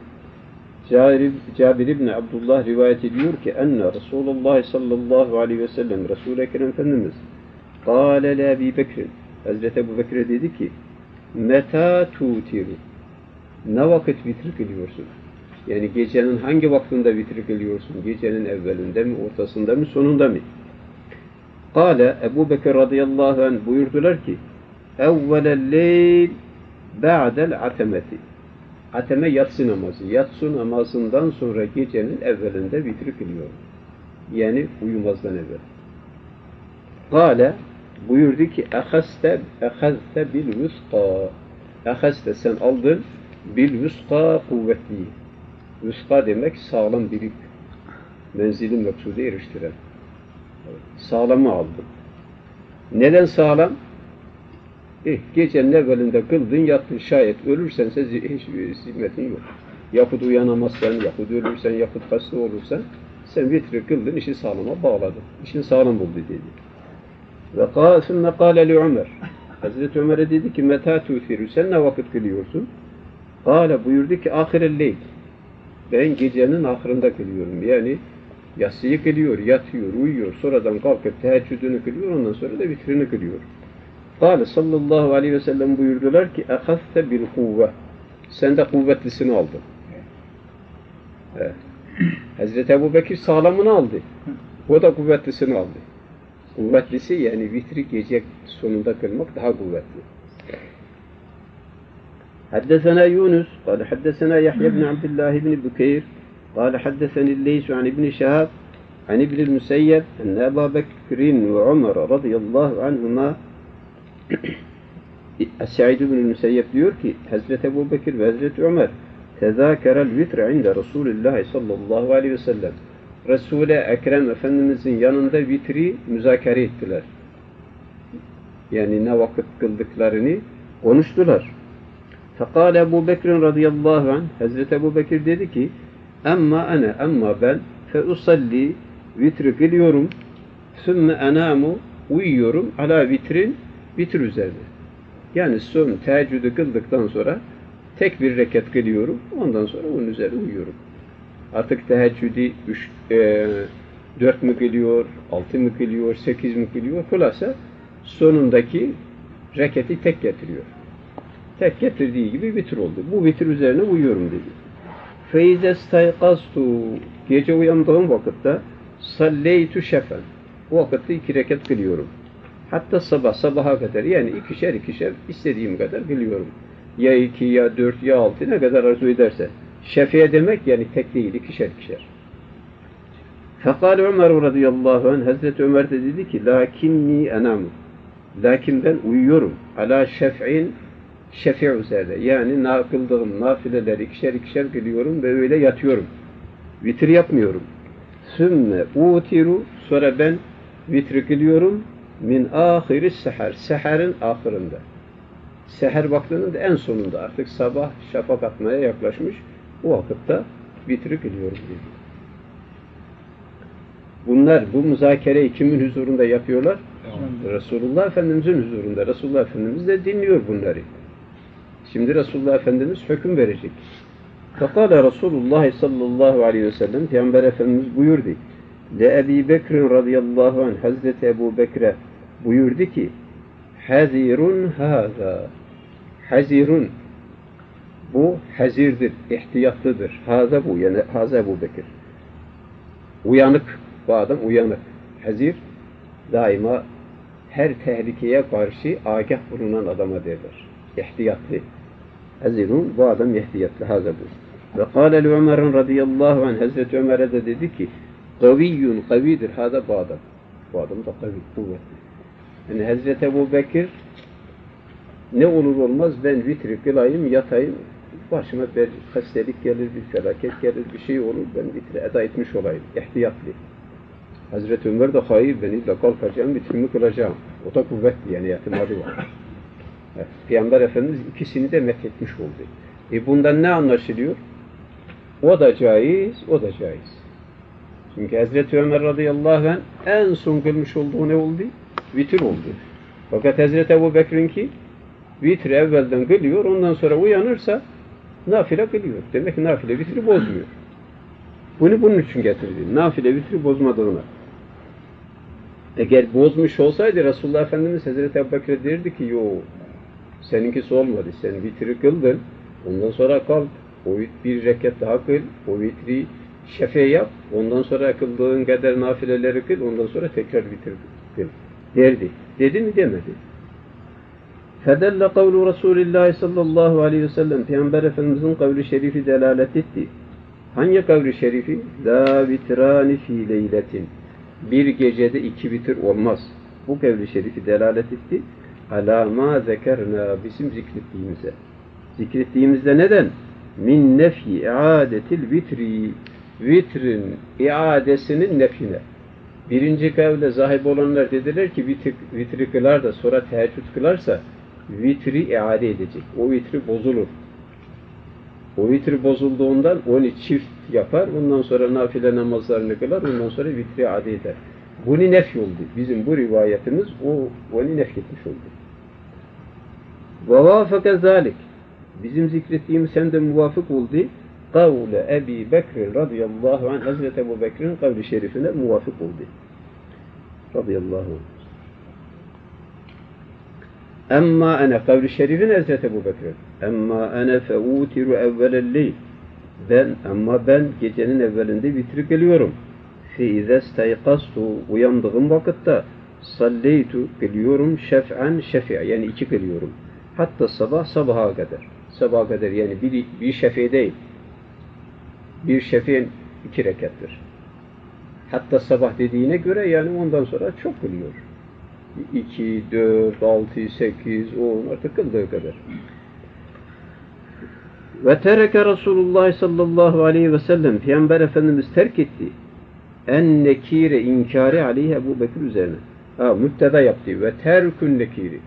جابر بن عبد الله رواية ki أن رسول الله صلى الله عليه وسلم Resul-i Ekrem Efendimiz قال لأبي بكر Ebu Bekir'e dedi ki Meta tutiru Ne vakit vitir kılıyorsun? Yani gecenin hangi vaktinde vitir kılıyorsun? Gecenin evvelinde mi, ortasında mı, sonunda mı? Kale Ebu Bekir radıyallahu anh buyurdular ki evvelel leyl ba'del atemeti Ateme yatsı namazı. Yatsı namazından sonra gecenin evvelinde vitri kılıyor. Yani uyumazdan evvel. Kale buyurdu ki ehaste ehaste bil vüska ehaste sen aldın bil vüska kuvvetli. Vüska demek sağlam birlik. Menzilin meksuda eriştiren. Sağlamı aldın. Neden sağlam? Eh, gecenin evvelinde kıldın, yattın. Şayet ölürsen sen hiçbir zimmetin yok. Yahut uyanamazsan, yahut ölürsen, yahut hasta olursan sen vitri kıldın, işi sağlama bağladın. İşin sağlam oldu dedi. Ve kâsümme kâle li Ömer. Hazreti Ömer'e dedi ki metâ tûfirü, sen ne vakit kılıyorsun? Kâle buyurdu ki ahirel leyl. Ben gecenin ahırında kılıyorum. Yani yatsıyı kılıyor, yatıyor, uyuyor. Sonradan kalkıp teheccüdünü kılıyor. Ondan sonra da vitrini kılıyor. Kâle sallallahu aleyhi ve sellem buyurdular ki ehazte bil kuvve. Sen de kuvvetlisini aldın. Evet. Hazreti Ebu Bekir sağlamını aldı. O da kuvvetlisini aldı. Kuvvetlisi yani vitri gece sonunda kılmak daha kuvvetli. حدثنا يونس قال حدثنا يحيى بن عبد الله بن بكير قال حدثني الليث عن ابن شهاب عن ابن المسيب أن أبا بكر وعمر رضي الله عنهما Said bin Müseyyep diyor ki Hazreti Ebu Bekir ve Hazreti Ömer tezâkerel vitre inde Resulullah sallallahu aleyhi ve sellem Resul-i Ekrem Efendimizin yanında vitri müzakere ettiler. Yani ne vakit kıldıklarını konuştular. Fekale Ebu Bekir radıyallahu anh Hazreti Ebu Bekir dedi ki Emma ana emma ben fe usalli vitri kılıyorum sümme enamu uyuyorum ala vitrin vitir üzerine. Yani son teheccüdü kıldıktan sonra tek bir rekat kılıyorum. Ondan sonra onun üzerine uyuyorum. Artık teheccüdü üç, e, dört mü kılıyor, altı mı kılıyor, sekiz mi kılıyor? Hulasa sonundaki reketi tek getiriyor. Tek getirdiği gibi vitir oldu. Bu vitir üzerine uyuyorum dedi. Feize staykaztu gece uyandığım vakitte salleytu şefen. Bu vakitte iki rekat kılıyorum. Hatta sabah, sabaha kadar yani ikişer ikişer istediğim kadar biliyorum. Ya iki, ya dört, ya altı ne kadar arzu ederse. Şefiye demek yani tek değil, ikişer ikişer. Fekal Ömer radıyallahu anh, Hazreti Ömer de dedi ki, lakinni enamu. Lakin ben uyuyorum. Ala şef'in şefi üzerinde. Yani na kıldığım nafileleri ikişer ikişer kılıyorum ve öyle yatıyorum. Vitir yapmıyorum. Sümme utiru sonra ben vitri kılıyorum min ahiri seher. Seherin ahırında. Seher vaktinin en sonunda artık sabah şafak atmaya yaklaşmış. O vakitte vitri kılıyorum dedi. Bunlar bu müzakereyi kimin huzurunda yapıyorlar? Resulullah Efendimiz'in huzurunda. Resulullah Efendimiz de dinliyor bunları. Şimdi Resulullah Efendimiz hüküm verecek. Fekale Resulullah sallallahu aleyhi ve sellem Peygamber Efendimiz buyurdu. Le Ebi Bekir radıyallahu anh Hazreti Ebu Bekir'e buyurdu ki Hazirun haza Hazirun bu hazirdir, ihtiyatlıdır. Haza bu yani haza Ebu Bekir. Uyanık, bu adam uyanık. Hazir daima her tehlikeye karşı agah bulunan adama derler. İhtiyatlı. Hazirun bu adam ihtiyatlı. Haza bu. Ve kâle Ömer'in radıyallahu anh Hazreti Ömer'e de dedi ki kaviyyun kavidir. Haza bu adam. Bu adam da kavi, kuvvetli. Yani Hazreti Ebu Bekir ne olur olmaz ben vitri kılayım, yatayım, başıma bir hastalık gelir, bir felaket gelir, bir şey olur, ben vitri eda etmiş olayım, ihtiyatlı. Hazreti Ömer de hayır, ben illa kalkacağım, vitrimi kılacağım. O da kuvvetli yani ihtimali var. Evet, Peygamber Efendimiz ikisini de methetmiş oldu. E bundan ne anlaşılıyor? O da caiz, o da caiz. Çünkü Hazreti Ömer radıyallahu anh en son kılmış olduğu ne oldu? Vitir oldu. Fakat Hazreti Ebu Bekir'inki vitri evvelden kılıyor, ondan sonra uyanırsa nafile kılıyor. Demek ki nafile vitri bozmuyor. Bunu bunun için getirdi. Nafile vitri bozmadığına. Eğer bozmuş olsaydı Resulullah Efendimiz Hazreti Ebu Bekir'e derdi ki yo seninkisi olmadı. Sen vitri kıldın. Ondan sonra kalk. O bir rekat daha kıl. O vitri şefe yap. Ondan sonra kıldığın kadar nafileleri kıl. Ondan sonra tekrar vitir kıl. derdi. Dedi mi demedi. Fedelle kavlu Resulullah sallallahu aleyhi ve sellem Peygamber Efendimizin kavli şerifi delalet etti. Hangi kavli şerifi? La vitrani fi leyletin. Bir gecede iki vitir olmaz. Bu kavli şerifi delalet etti. Ala ma zekerna bizim zikrettiğimize. Zikrettiğimizde neden? Min nefi iadetil vitri. Vitrin iadesinin nefine. Birinci kavle sahip olanlar dediler ki vitri kılar da sonra teheccüd kılarsa vitri iade edecek. O vitri bozulur. O vitri bozulduğundan onu çift yapar. Ondan sonra nafile namazlarını kılar. Ondan sonra vitri iade eder. Bunu nef oldu. Bizim bu rivayetimiz o onu nef etmiş oldu. Vafaka zalik. Bizim zikrettiğimiz sen de muvafık oldu. Kavle Ebi Bekir radıyallahu anh Hazreti Ebu Bekir'in kavli şerifine muvafık oldu. Radıyallahu anh. Emma ene kavli şerifin Hazreti Ebu Bekir. Emma ene feutiru evvelel leyl. Ben ama ben gecenin evvelinde vitri geliyorum. Fi ize steykastu uyandığım vakitte salleytu geliyorum şef'an şefi' yani iki geliyorum. Hatta sabah sabaha kadar. Sabaha kadar yani bir, bir şefi değil. Bir şefi'nin iki rekattir. Hatta sabah dediğine göre yani ondan sonra çok kılıyor. 2, 4, 6, 8, 10 artık kadar. Ve tereke Resulullah sallallahu aleyhi ve sellem Peygamber Efendimiz terk etti. En nekire inkari aleyhi Ebu Bekir üzerine. Ha, müpteda yaptı. Ve terkün nekiri.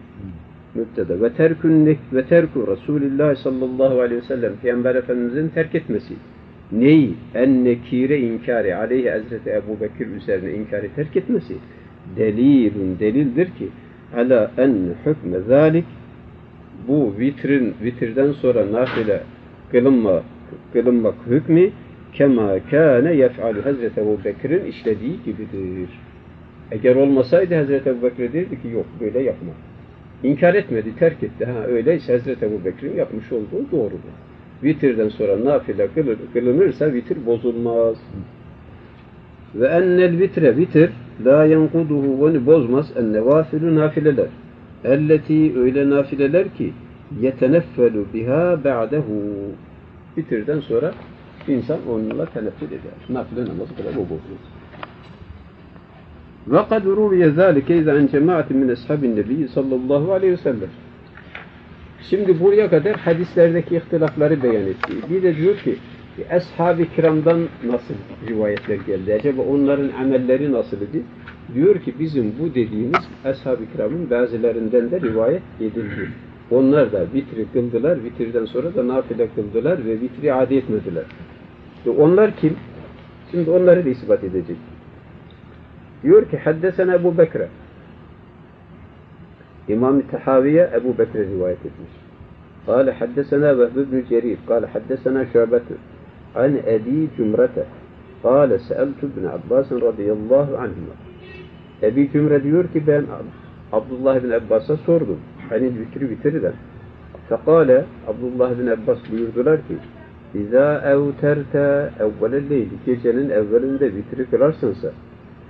Müpteda. Ve terkün nek ve terku Resulullah sallallahu aleyhi ve sellem Peygamber Efendimizin terk etmesi. Neyi? En nekire inkari aleyhi Hazreti Ebu Bekir üzerine inkari terk etmesi. Delilun delildir ki ala en hükme zalik bu vitrin vitirden sonra nafile kılınma, kılınmak hükmü kema kâne yef'alu Hazreti Ebu Bekir'in işlediği gibidir. Eğer olmasaydı Hazreti Ebu Bekir derdi ki yok böyle yapma. İnkar etmedi, terk etti. Ha öyleyse Hazreti Ebu Bekir'in yapmış olduğu doğrudur. Vitirden sonra nafile kılınırsa vitir bozulmaz. Ve ennel vitre vitir la yenkuduhu onu bozmaz en nevafilu nafileler. Elleti öyle nafileler ki yeteneffelu biha ba'dehu bitirden sonra insan onunla teneffül eder. Nafile namaz kılar o bozulur. Ve kad ruviye zâlike izâ cemaatin min ashabin nebiyyi sallallahu aleyhi ve sellem. Şimdi buraya kadar hadislerdeki ihtilafları beyan etti. Bir de diyor ki Ashab-ı kiramdan nasıl rivayetler geldi? Acaba onların amelleri nasıl idi? Diyor ki bizim bu dediğimiz Ashab-ı kiramın bazılarından da rivayet edildi. Onlar da vitri kıldılar, vitirden sonra da nafile kıldılar ve vitri adi etmediler. E onlar kim? Şimdi onları da ispat edecek. Diyor ki Haddesena Ebu Bekre. İmam-ı Tehaviye Ebu Bekre rivayet etmiş. قال حدثنا وهب بن جرير قال حدثنا شعبة عن أبي جمرة قال سألت ابن عباس رضي الله عنهما Ebi Cümre diyor ki ben Abdullah bin Abbas'a sordum. Hani vitri bitirden. Fekale Abdullah bin Abbas buyurdular ki İzâ evterte evvelel leyli gecenin evvelinde vitri kılarsınsa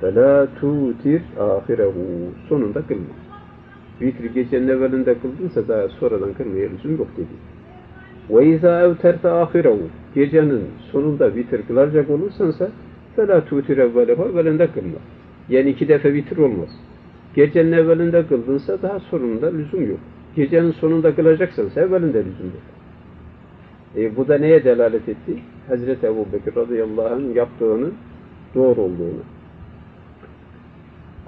felâ tutir ahirehu sonunda kılma. Vitri gecenin evvelinde kıldınsa daha sonradan kılmaya lüzum yok dedi. İzâ evterte ahirehu gecenin sonunda vitir kılacak olursansa felâ tutir evvelehu evvelinde kılma. Yani iki defa vitir olmaz. Gecenin evvelinde kıldınsa daha sonunda lüzum yok. Gecenin sonunda kılacaksansa evvelinde lüzum yok. E, bu da neye delalet etti? Hazreti Ebu Bekir radıyallahu anh yaptığının doğru olduğunu.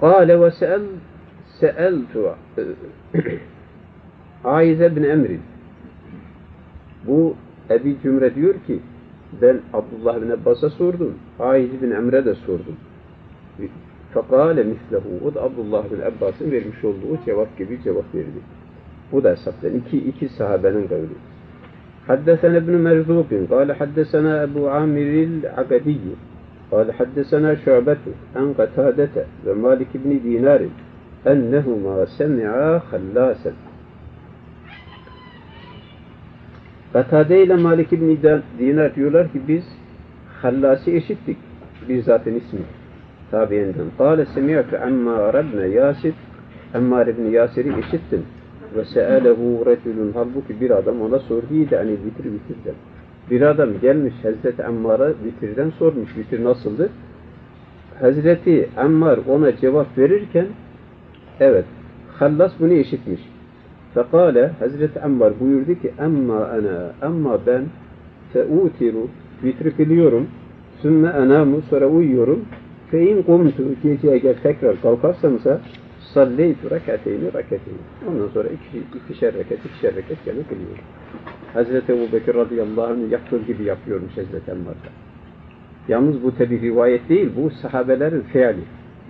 Kale ve se'el se'eltu Aize bin Emrin bu Ebi Cümre diyor ki ben Abdullah bin Abbas'a sordum. Aize bin Emre de sordum. Fekale mislehu. O da Abdullah bin Abbas'ın vermiş olduğu cevap gibi cevap verdi. Bu da hesaptan iki, iki sahabenin kavli. حدثنا ابن مرزوق قال حدثنا أبو عامر العقدي قال حدثنا شعبة عن قتادة ومالك بن دينار أنهما سمعا خلاسا Katade ile Malik İbni Dinar diyorlar ki biz Hallas'ı eşittik. Bir zatın ismi. Tabiinden. Kale semi'tu Ammar ibn Yasir Emmar ibn Yasir'i işittim. Ve se'elehu reculun halbuki bir adam ona sorduydu hani vitir vitirden. Bir adam gelmiş Hazreti Ammar'a vitirden sormuş. Vitir nasıldır? Hazreti Ammar ona cevap verirken evet Hallas bunu işitmiş. Fekale Hazreti Ammar buyurdu ki emma ana ama ben feutiru vitri kılıyorum sümme enamu sonra uyuyorum fe in kumtu gece eğer tekrar kalkarsamsa salleytu rekateyni rekateyni ondan sonra iki, ikişer rekat ikişer rekat gene kılıyorum. Hazreti Ebu Bekir radıyallahu anh yaptığı gibi yapıyormuş Hazreti Ammar'da. Yalnız bu tabi rivayet değil, bu sahabelerin feali.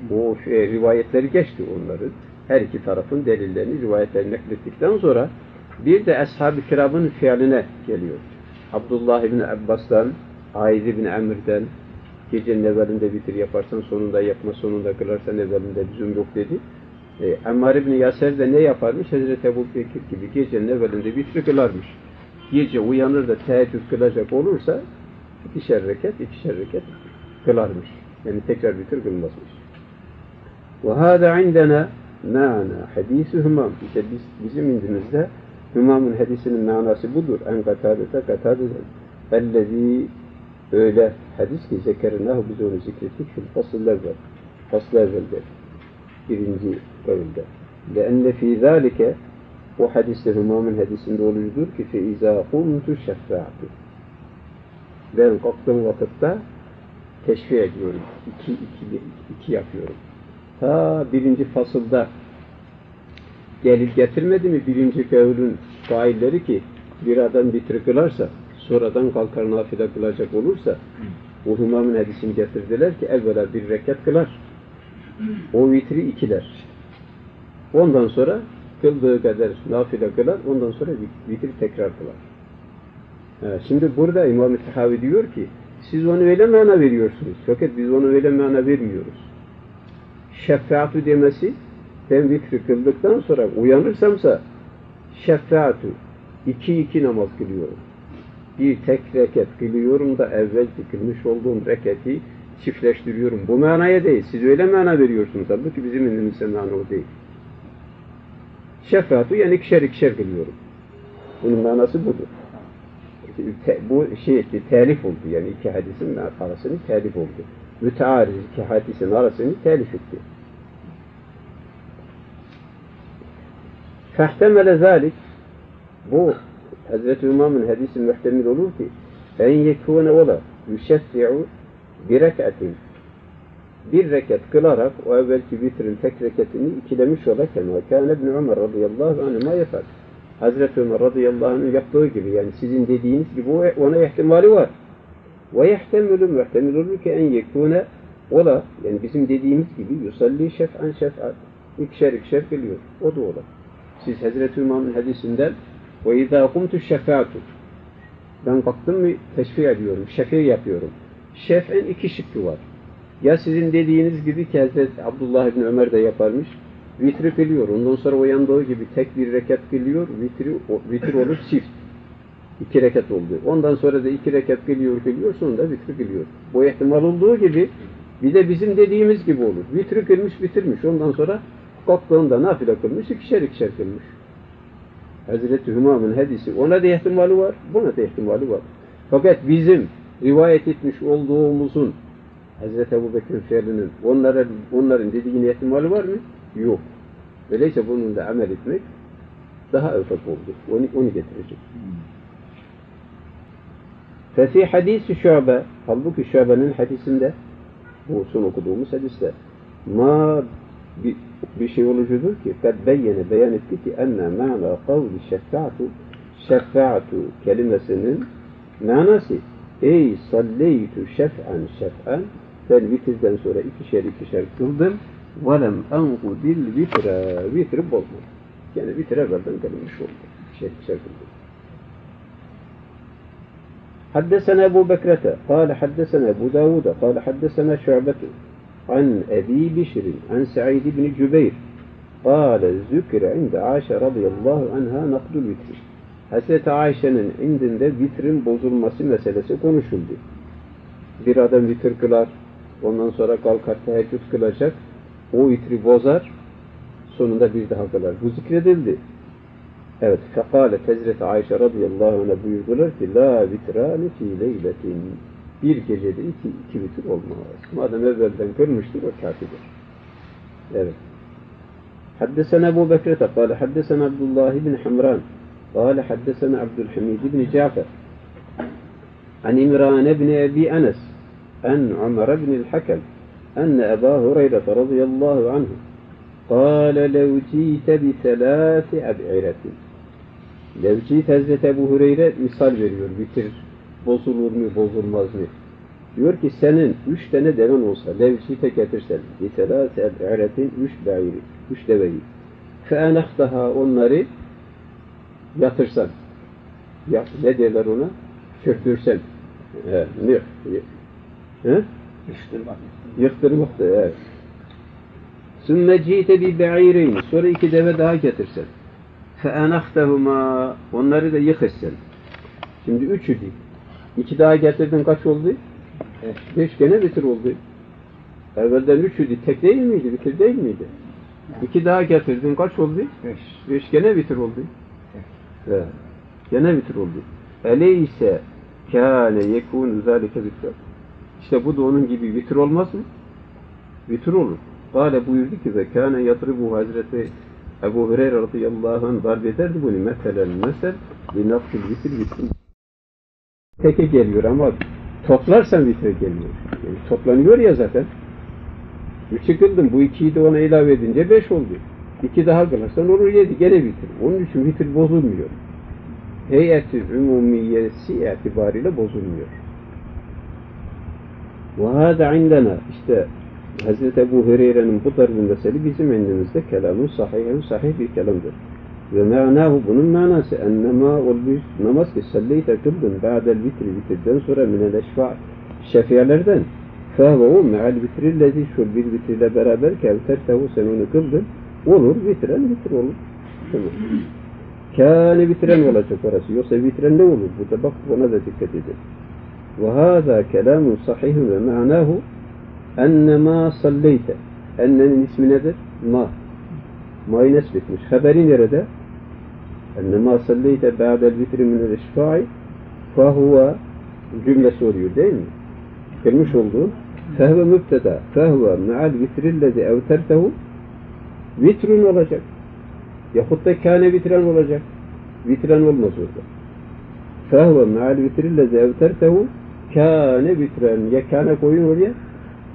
Bu e, rivayetleri geçti onların Her iki tarafın delillerini, rivayetlerini naklettikten sonra bir de Ashab-ı Kiram'ın fiiline geliyor. Abdullah ibn Abbas'tan, Aid ibn Emir'den, gecenin evvelinde bitir yaparsan sonunda yapma, sonunda kılarsan evvelinde lüzum yok dedi. E, Ammar ibn Yaser de ne yaparmış? Hazreti Ebu Bekir gibi gecenin evvelinde bitri kılarmış. Gece uyanır da teheccüd kılacak olursa ikişer rekat, ikişer rekat kılarmış. Yani tekrar bitir kılmazmış. وهذا عندنا meana hadisi hımam. İşte biz, bizim indimizde hımamın hadisinin manası budur. En katadete katadete. Ellezî öyle hadis ki zekerinehu biz onu zikrettik fil fasıl evvel. Fasıl evveldir. Birinci bölümde. Ve enne fî o hadiste hımamın hadisinde olucudur ki fe izâ kumtu şeffâ'tu. Ben kalktığım vakitte teşvi ediyorum. İki, iki, iki yapıyorum. Ta birinci fasılda gelip getirmedi mi birinci kavlün failleri ki bir adam bitir kılarsa sonradan kalkar nafile kılacak olursa o Hümam'ın hadisini getirdiler ki evvela bir rekat kılar. O vitri ikiler. Ondan sonra kıldığı kadar nafile kılar. Ondan sonra vitri tekrar kılar. Ha, şimdi burada İmam-ı diyor ki siz onu öyle mana veriyorsunuz. Fakat biz onu öyle mana vermiyoruz. Şefaatü demesi ben vitri kıldıktan sonra uyanırsamsa şefaatü iki iki namaz kılıyorum. Bir tek rekat kılıyorum da evvelki kılmış olduğum rekati çiftleştiriyorum. Bu manaya değil. Siz öyle mana veriyorsunuz. Halbuki bizim indimizde mana o değil. Şefaatü yani ikişer ikişer kılıyorum. Bunun manası budur. Bu şey telif oldu. Yani iki hadisin arasını telif oldu. Müteariz iki hadisin arasını telif etti. Fehtemele zalik bu Hazreti İmam'ın hadisi muhtemel olur ki en yekûne ola yüşeffi'u bir rekatin bir rekat kılarak o evvelki vitrin tek rekatini ikilemiş ola kema kâne ibn Ömer radıyallahu anhuma yapar. Hazreti Ömer radıyallahu anh'ın yaptığı gibi yani sizin dediğiniz gibi ona ihtimali var. Ve yehtemülü muhtemel olur ki en yekûne ola yani bizim dediğimiz gibi yusalli şef'an şef'at ikişer ikişer kılıyor. O da ola. Siz Hazreti İmam'ın hadisinden ve izâ kumtu şefâtu ben kalktım mı teşfih ediyorum, şefi yapıyorum. Şef'in iki şıkkı var. Ya sizin dediğiniz gibi ki Hazreti Abdullah İbni Ömer de yaparmış. Vitri kılıyor. Ondan sonra uyandığı gibi tek bir rekat kılıyor. Vitri, vitir olur çift. İki rekat oldu. Ondan sonra da iki rekat kılıyor kılıyor. Sonra da vitri kılıyor. Bu ihtimal olduğu gibi bir de bizim dediğimiz gibi olur. Vitri kılmış bitirmiş. Ondan sonra kalktığında nafile kılmış. ikişer ikişer kılmış. Hazreti Hümam'ın hadisi ona da ihtimali var. Buna da ihtimali var. Fakat bizim rivayet etmiş olduğumuzun Hazreti Ebu Bekir'in fiilinin onlara, onların dediğine ihtimali var mı? Yok. Öyleyse bununla amel etmek daha evfak oldu. Onu, onu getirecek. Fefi hadisi şöbe halbuki şöbenin hadisinde bu son okuduğumuz hadiste ma bir, bir şey olucudur ki kad beyyene beyan etti ki enne ma'na kavli şefa'tu şefa'tu kelimesinin manası ey salleytu şef'an şef'an ben vitirden sonra ikişer ikişer kıldım velem enkudil vitre vitri bozma yani vitre evvelden kılınmış oldu. İkişer ikişer kıldım حدثنا أبو بكرة قال حدثنا أبو داود قال حدثنا شعبة عن أبي بشر عن سعيد بن جبير قال ذكر عند عائشة رضي الله عنها نقد الوتر Hazreti Ayşe'nin indinde vitrin bozulması meselesi konuşuldu. Bir adam vitir kılar, ondan sonra kalkar teheccüd kılacak, o vitri bozar, sonunda bir daha kılar. Bu zikredildi. Evet. Fekale Hazreti Ayşe radıyallahu anh'a buyurdular ki La vitrani fi leyletin bir gecede iki, iki vitir olmaz. Madem evvelden kırmıştır o kafidir. Evet. حدثنا أبو بكرة قال حدثنا عبد الله بن حمران قال حدثنا عبد الحميد بن جعفر عن إمران بن أبي أنس عن عمر بن الحكم أن أبا هريرة رضي الله عنه قال لو جيت بثلاث أبعرة Levci Hazreti Ebu Hureyre misal veriyor, bitir, bozulur mu, bozulmaz mı? Diyor ki senin üç tane deven olsa, levcife getirsen, litera sed'eretin üç beiri, üç deveyi. Fe'enehtaha onları yatırsan, ya, ne derler ona? Çöktürsen. He, nif. He? Yıktırmak. Yıktırmak da, evet. Sümme cite bi be'irin. Sonra iki deve daha getirsen. Enahtehuma. Onları da yık etsen. Şimdi üç idi. İki daha getirdin kaç oldu? Beş. Beş gene bitir oldu. Evvelden üç idi. Tek değil miydi? Bitir değil miydi? İki daha getirdin kaç oldu? Beş. Beş gene bitir oldu. Evet. Gene bitir oldu. Eleyse kâne yekûnü zâlike bitir. İşte bu da onun gibi vitir olmaz mı? Vitir olur. Kale buyurdu ki ve kâne yadribu Hazreti Ebu Hureyre radıyallahu anh darbe ederdi bunu. Meselen mesel bir linafsil vitir vitir. Teke geliyor ama toplarsan vitre geliyor. Yani toplanıyor ya zaten. Üçü kıldın. Bu ikiyi de ona ilave edince beş oldu. İki daha kılarsan olur yedi. Gene vitir. Onun için vitir bozulmuyor. Heyeti ümumiyesi itibariyle bozulmuyor. Ve hâde indena. İşte Hazreti Ebu Hureyre'nin bu darbın meseli bizim elimizde kelamın sahih, sahih bir kelamdır. Ve manahu bunun manası ennema olmuş namaz ki salleyte kıldın ba'del vitri vitirden sonra minel eşfa şefiyelerden fehve o me'al vitrillezi şul bir vitriyle beraber kevtertehu sen onu kıldın olur vitren vitir olur. Kâne vitren olacak orası. Yoksa vitren ne olur? Burada bak buna da dikkat edin. وهذا كلام صحيح ومعناه enne ma salleyte ennenin ismi nedir? ma ma'yı nesbetmiş. Haberi nerede? enne ma salleyte ba'del vitri minel işfa'i fahuve cümle soruyor değil mi? Gelmiş olduğu fehve mübteda fehve me'al vitrillezi evtertehu vitrün olacak. Yahut da kâne vitren olacak. Vitren olmaz orada. Fehve me'al vitrillezi evtertehu kâne vitren ya kâne koyun oraya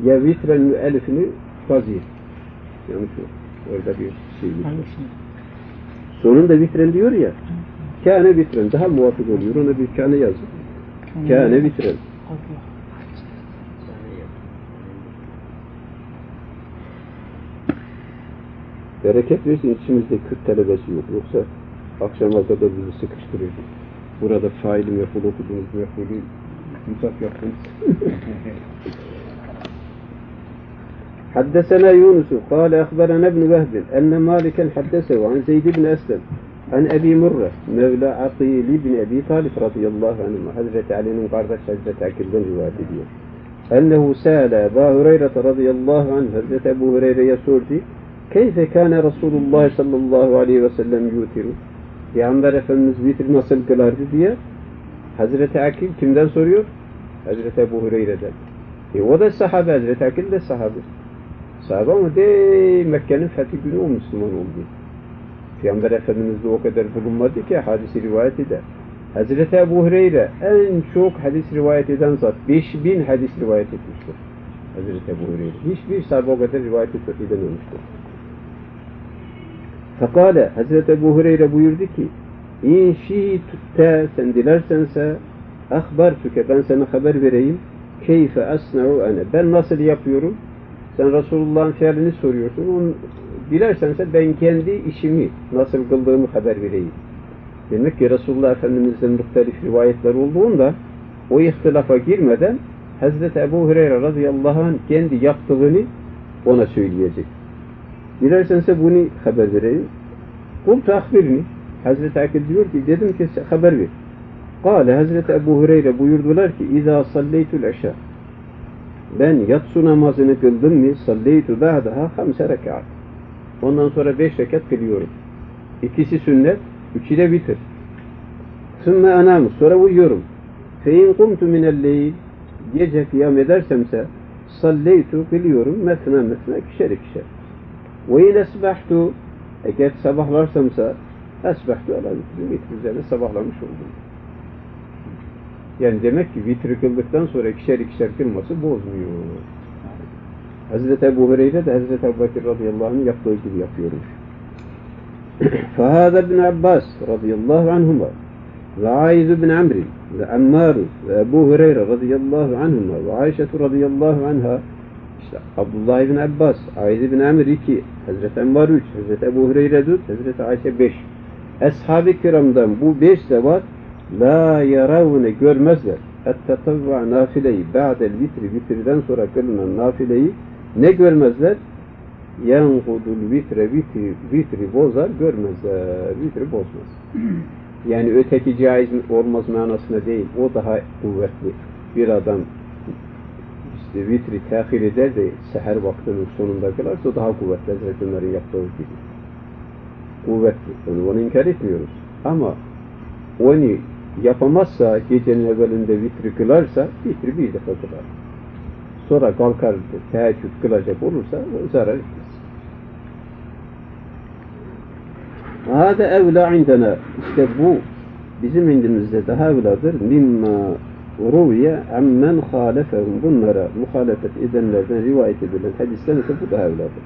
ya vitren müellifini fazil. Yanlış yok. Orada bir şey? Sonunda vitren diyor ya. Kâne vitren. Daha muvafık oluyor. Ona bir kâne yazın. Kâne vitren. Bereket versin içimizde Kürt talebesi yok. Yoksa akşama kadar bizi sıkıştırırdı. Burada faili meful okudunuz, mefulü musaf yaptınız. حدثنا يونس قال أخبرنا ابن وهب أن مالكا حدثه عن زيد بن أسلم عن أبي مرة مولى عقيل بن أبي طالب رضي الله عنه حضرة علي من قارة حضرة عقيل بن رواية أنه سأل أبا هريرة رضي الله عنه حضرة أبو هريرة يسورتي كيف كان رسول الله صلى الله عليه وسلم يوتر Peygamber Efendimiz vitir nasıl kılardı diye Hazreti Akil kimden soruyor? Hazreti Ebu Hureyre'den. E o da sahabe, Hazreti Akil de sahabe. Sahabe ama de Mekke'nin fethi günü o Müslüman oldu. Peygamber Efendimiz de o kadar bulunmadı ki hadisi rivayet eder. Hazreti Ebu Hureyre en çok hadis rivayet eden zat. 5000 hadis rivayet etmiştir. Hazreti Ebu Hureyre. Hiçbir sahabe o kadar rivayet edememiştir. Fekale Hazreti Ebu Hureyre buyurdu ki İn şi'te sen dilersense ahbartuke ben sana haber vereyim keyfe asna'u ene ben nasıl yapıyorum sen Resulullah'ın fiilini soruyorsun onu dilersense ben kendi işimi nasıl kıldığımı haber vereyim demek ki Resulullah Efendimiz'in muhtelif rivayetler olduğunda o ihtilafa girmeden Hazreti Ebu Hureyre radıyallahu anh kendi yaptığını ona söyleyecek Dilersense bunu haber vereyim. Kul tahbirini. Hazreti Akil diyor ki dedim ki haber ver. Kale Hazreti Ebu Hureyre buyurdular ki İzâ salleytul eşâ ben yatsu namazını kıldım mı salleytu ba'daha hamse rekat. Ondan sonra beş rekat kılıyorum. İkisi sünnet, üçü de vitir. Sümme enam. Sonra uyuyorum. Fe in kumtu minel leyl. Gece kıyam edersemse salleytu kılıyorum mesne mesne ikişer ikişer. Ve in esbahtu eğer sabahlarsamsa esbahtu ala vitri üzerine sabahlamış oldum. Yani demek ki vitri kıldıktan sonra ikişer ikişer kılması bozmuyor. Hazreti Ebu Hureyre de Hazreti Ebu Bekir radıyallahu anh'ın yaptığı gibi yapıyormuş. فهذا ابن Abbas radıyallahu anhuma ve Aiz bin Amr ve Ammar ve Ebu Hureyre radıyallahu anhuma ve Ayşe radıyallahu anha işte Abdullah ibn Abbas, Aiz bin Amr 2, Hazreti Ammar 3, Hazreti Ebu Hureyre 4, Hazreti Ayşe 5. Ashab-ı kiramdan bu beş zevat la yaravne görmezler. Et-tetavva nafileyi ba'del vitri vitriden sonra kılınan nafileyi ne görmezler? Yankudul vitre vitri, vitri bozar görmezler. Vitri bozmaz. Yani öteki caiz olmaz manasına değil. O daha kuvvetli. Bir adam işte vitri tehir eder de seher vaktinin sonunda kılarsa o daha kuvvetli. Hazreti Ömer'in yaptığı gibi. Kuvvetli. Yani onu inkar etmiyoruz. Ama onu yapamazsa gecenin evvelinde vitri kılarsa vitri bir defa kılar. Sonra kalkar teheccüd kılacak olursa o zarar etmez. Hâde evlâ indena. İşte bu bizim indimizde daha evladır. Mimma ruviye ammen halefehum. Bunlara muhalefet edenlerden rivayet edilen hadisten ise bu daha evladır.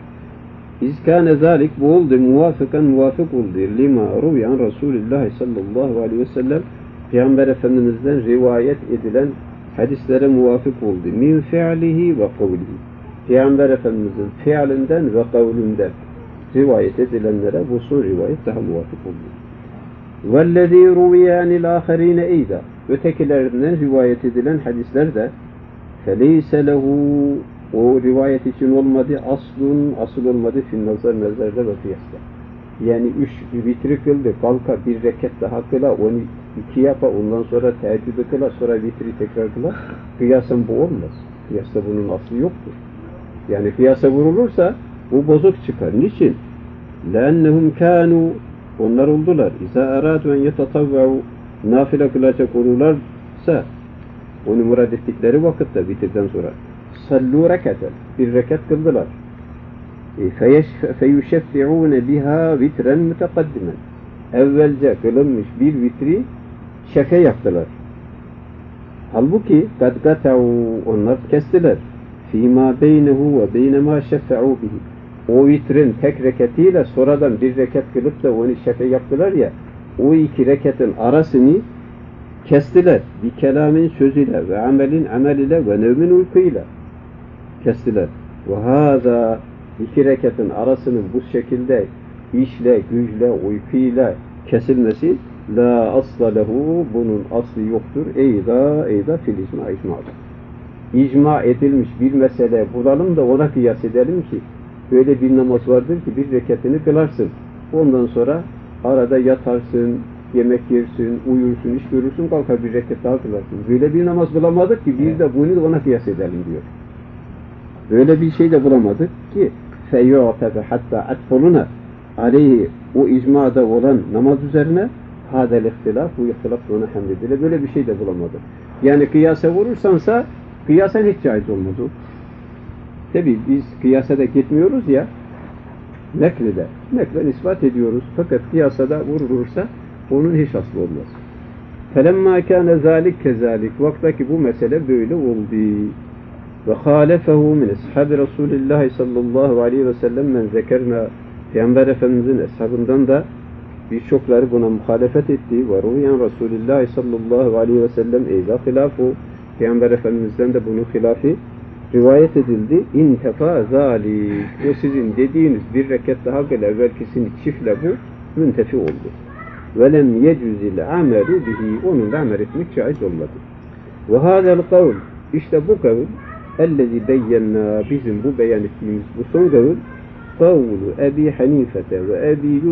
İzkâne zâlik bu oldu muvafıkan muvafık oldu. Lima ruviyan Resulullah sallallahu aleyhi ve sellem Peygamber Efendimiz'den rivayet edilen hadislere muvafık oldu. Min fi'lihi ve kavlihi. Peygamber Efendimiz'in fiilinden ve kavlinden rivayet edilenlere bu su rivayet daha muvafık oldu. وَالَّذ۪ي رُوِيَانِ الْآخَر۪ينَ اَيْدًا Ötekilerinden rivayet edilen hadisler de فَلَيْسَ لَهُ O rivayet için olmadı, aslın, asıl olmadı fin nazar nezerde ve kıyasla. Yani üç vitri kıldı, kalka bir reket daha kıla, onu iki yapa, ondan sonra teheccüdü kıla, sonra vitri tekrar kıla. Kıyasen bu olmaz. Kıyasta bunun aslı yoktur. Yani kıyasa vurulursa bu bozuk çıkar. Niçin? لَاَنَّهُمْ كَانُوا Onlar oldular. İza aradu en yetatavva'u nafile kılacak olurlarsa onu murad ettikleri vakitte bitirden sonra sallu rekaten bir rekat kıldılar. E, feyüşeffi'ûne biha vitren mütekaddimen. Evvelce kılınmış bir vitri şeke yaptılar. Halbuki gadgatavu onlar kestiler. Fîmâ beynehu ve beynemâ şeffe'û bihi. O vitrin tek reketiyle sonradan bir reket kılıp da onu şeke yaptılar ya o iki reketin arasını kestiler. Bir kelamin sözüyle ve amelin ameliyle ve nevmin uykuyla kestiler. Ve iki reketin arasının bu şekilde işle, güçle, uykuyla kesilmesi la asla lehu bunun aslı yoktur. Eyda eyda fil icma icmada. İcma edilmiş bir mesele bulalım da ona kıyas edelim ki böyle bir namaz vardır ki bir rekatini kılarsın. Ondan sonra arada yatarsın, yemek yersin, uyursun, iş görürsün, kalkar bir rekat daha kılarsın. Böyle bir namaz bulamadık ki bir de bunu ona kıyas edelim diyor. Böyle bir şey de bulamadık ki feyyu'tebe hatta atfoluna aleyhi o icmada olan namaz üzerine hadel ihtilaf, bu ihtilaf ona hamledilir. Böyle bir şey de bulamadık. Yani kıyasa vurursansa kıyasen hiç caiz olmaz o. Tabi biz kıyasa da gitmiyoruz ya neklede, neklen ispat ediyoruz. Fakat kıyasada vurulursa onun hiç aslı olmaz. فَلَمَّا كَانَ ذَٰلِكْ كَذَٰلِكْ Vaktaki bu mesele böyle oldu. Ve halefehu min ashabi Resulillah sallallahu aleyhi ve sellem men zekerna Peygamber Efendimizin eshabından da birçokları buna muhalefet etti. Ve ruyan Resulullah sallallahu aleyhi ve sellem eyza hilafu Peygamber Efendimiz'den de bunun hilafı rivayet edildi. İntefa zalik. O sizin dediğiniz bir rekat daha gel evvelkisini çiftle bu müntefi oldu. Ve lem yecüzil amelu bihi. Onunla amel etmek caiz olmadı. Ve hâzel kavl. İşte bu kavl ellezî beyyenna bizim bu beyan ettiğimiz bu son kavl kavlu Ebi Hanifete ve Ebi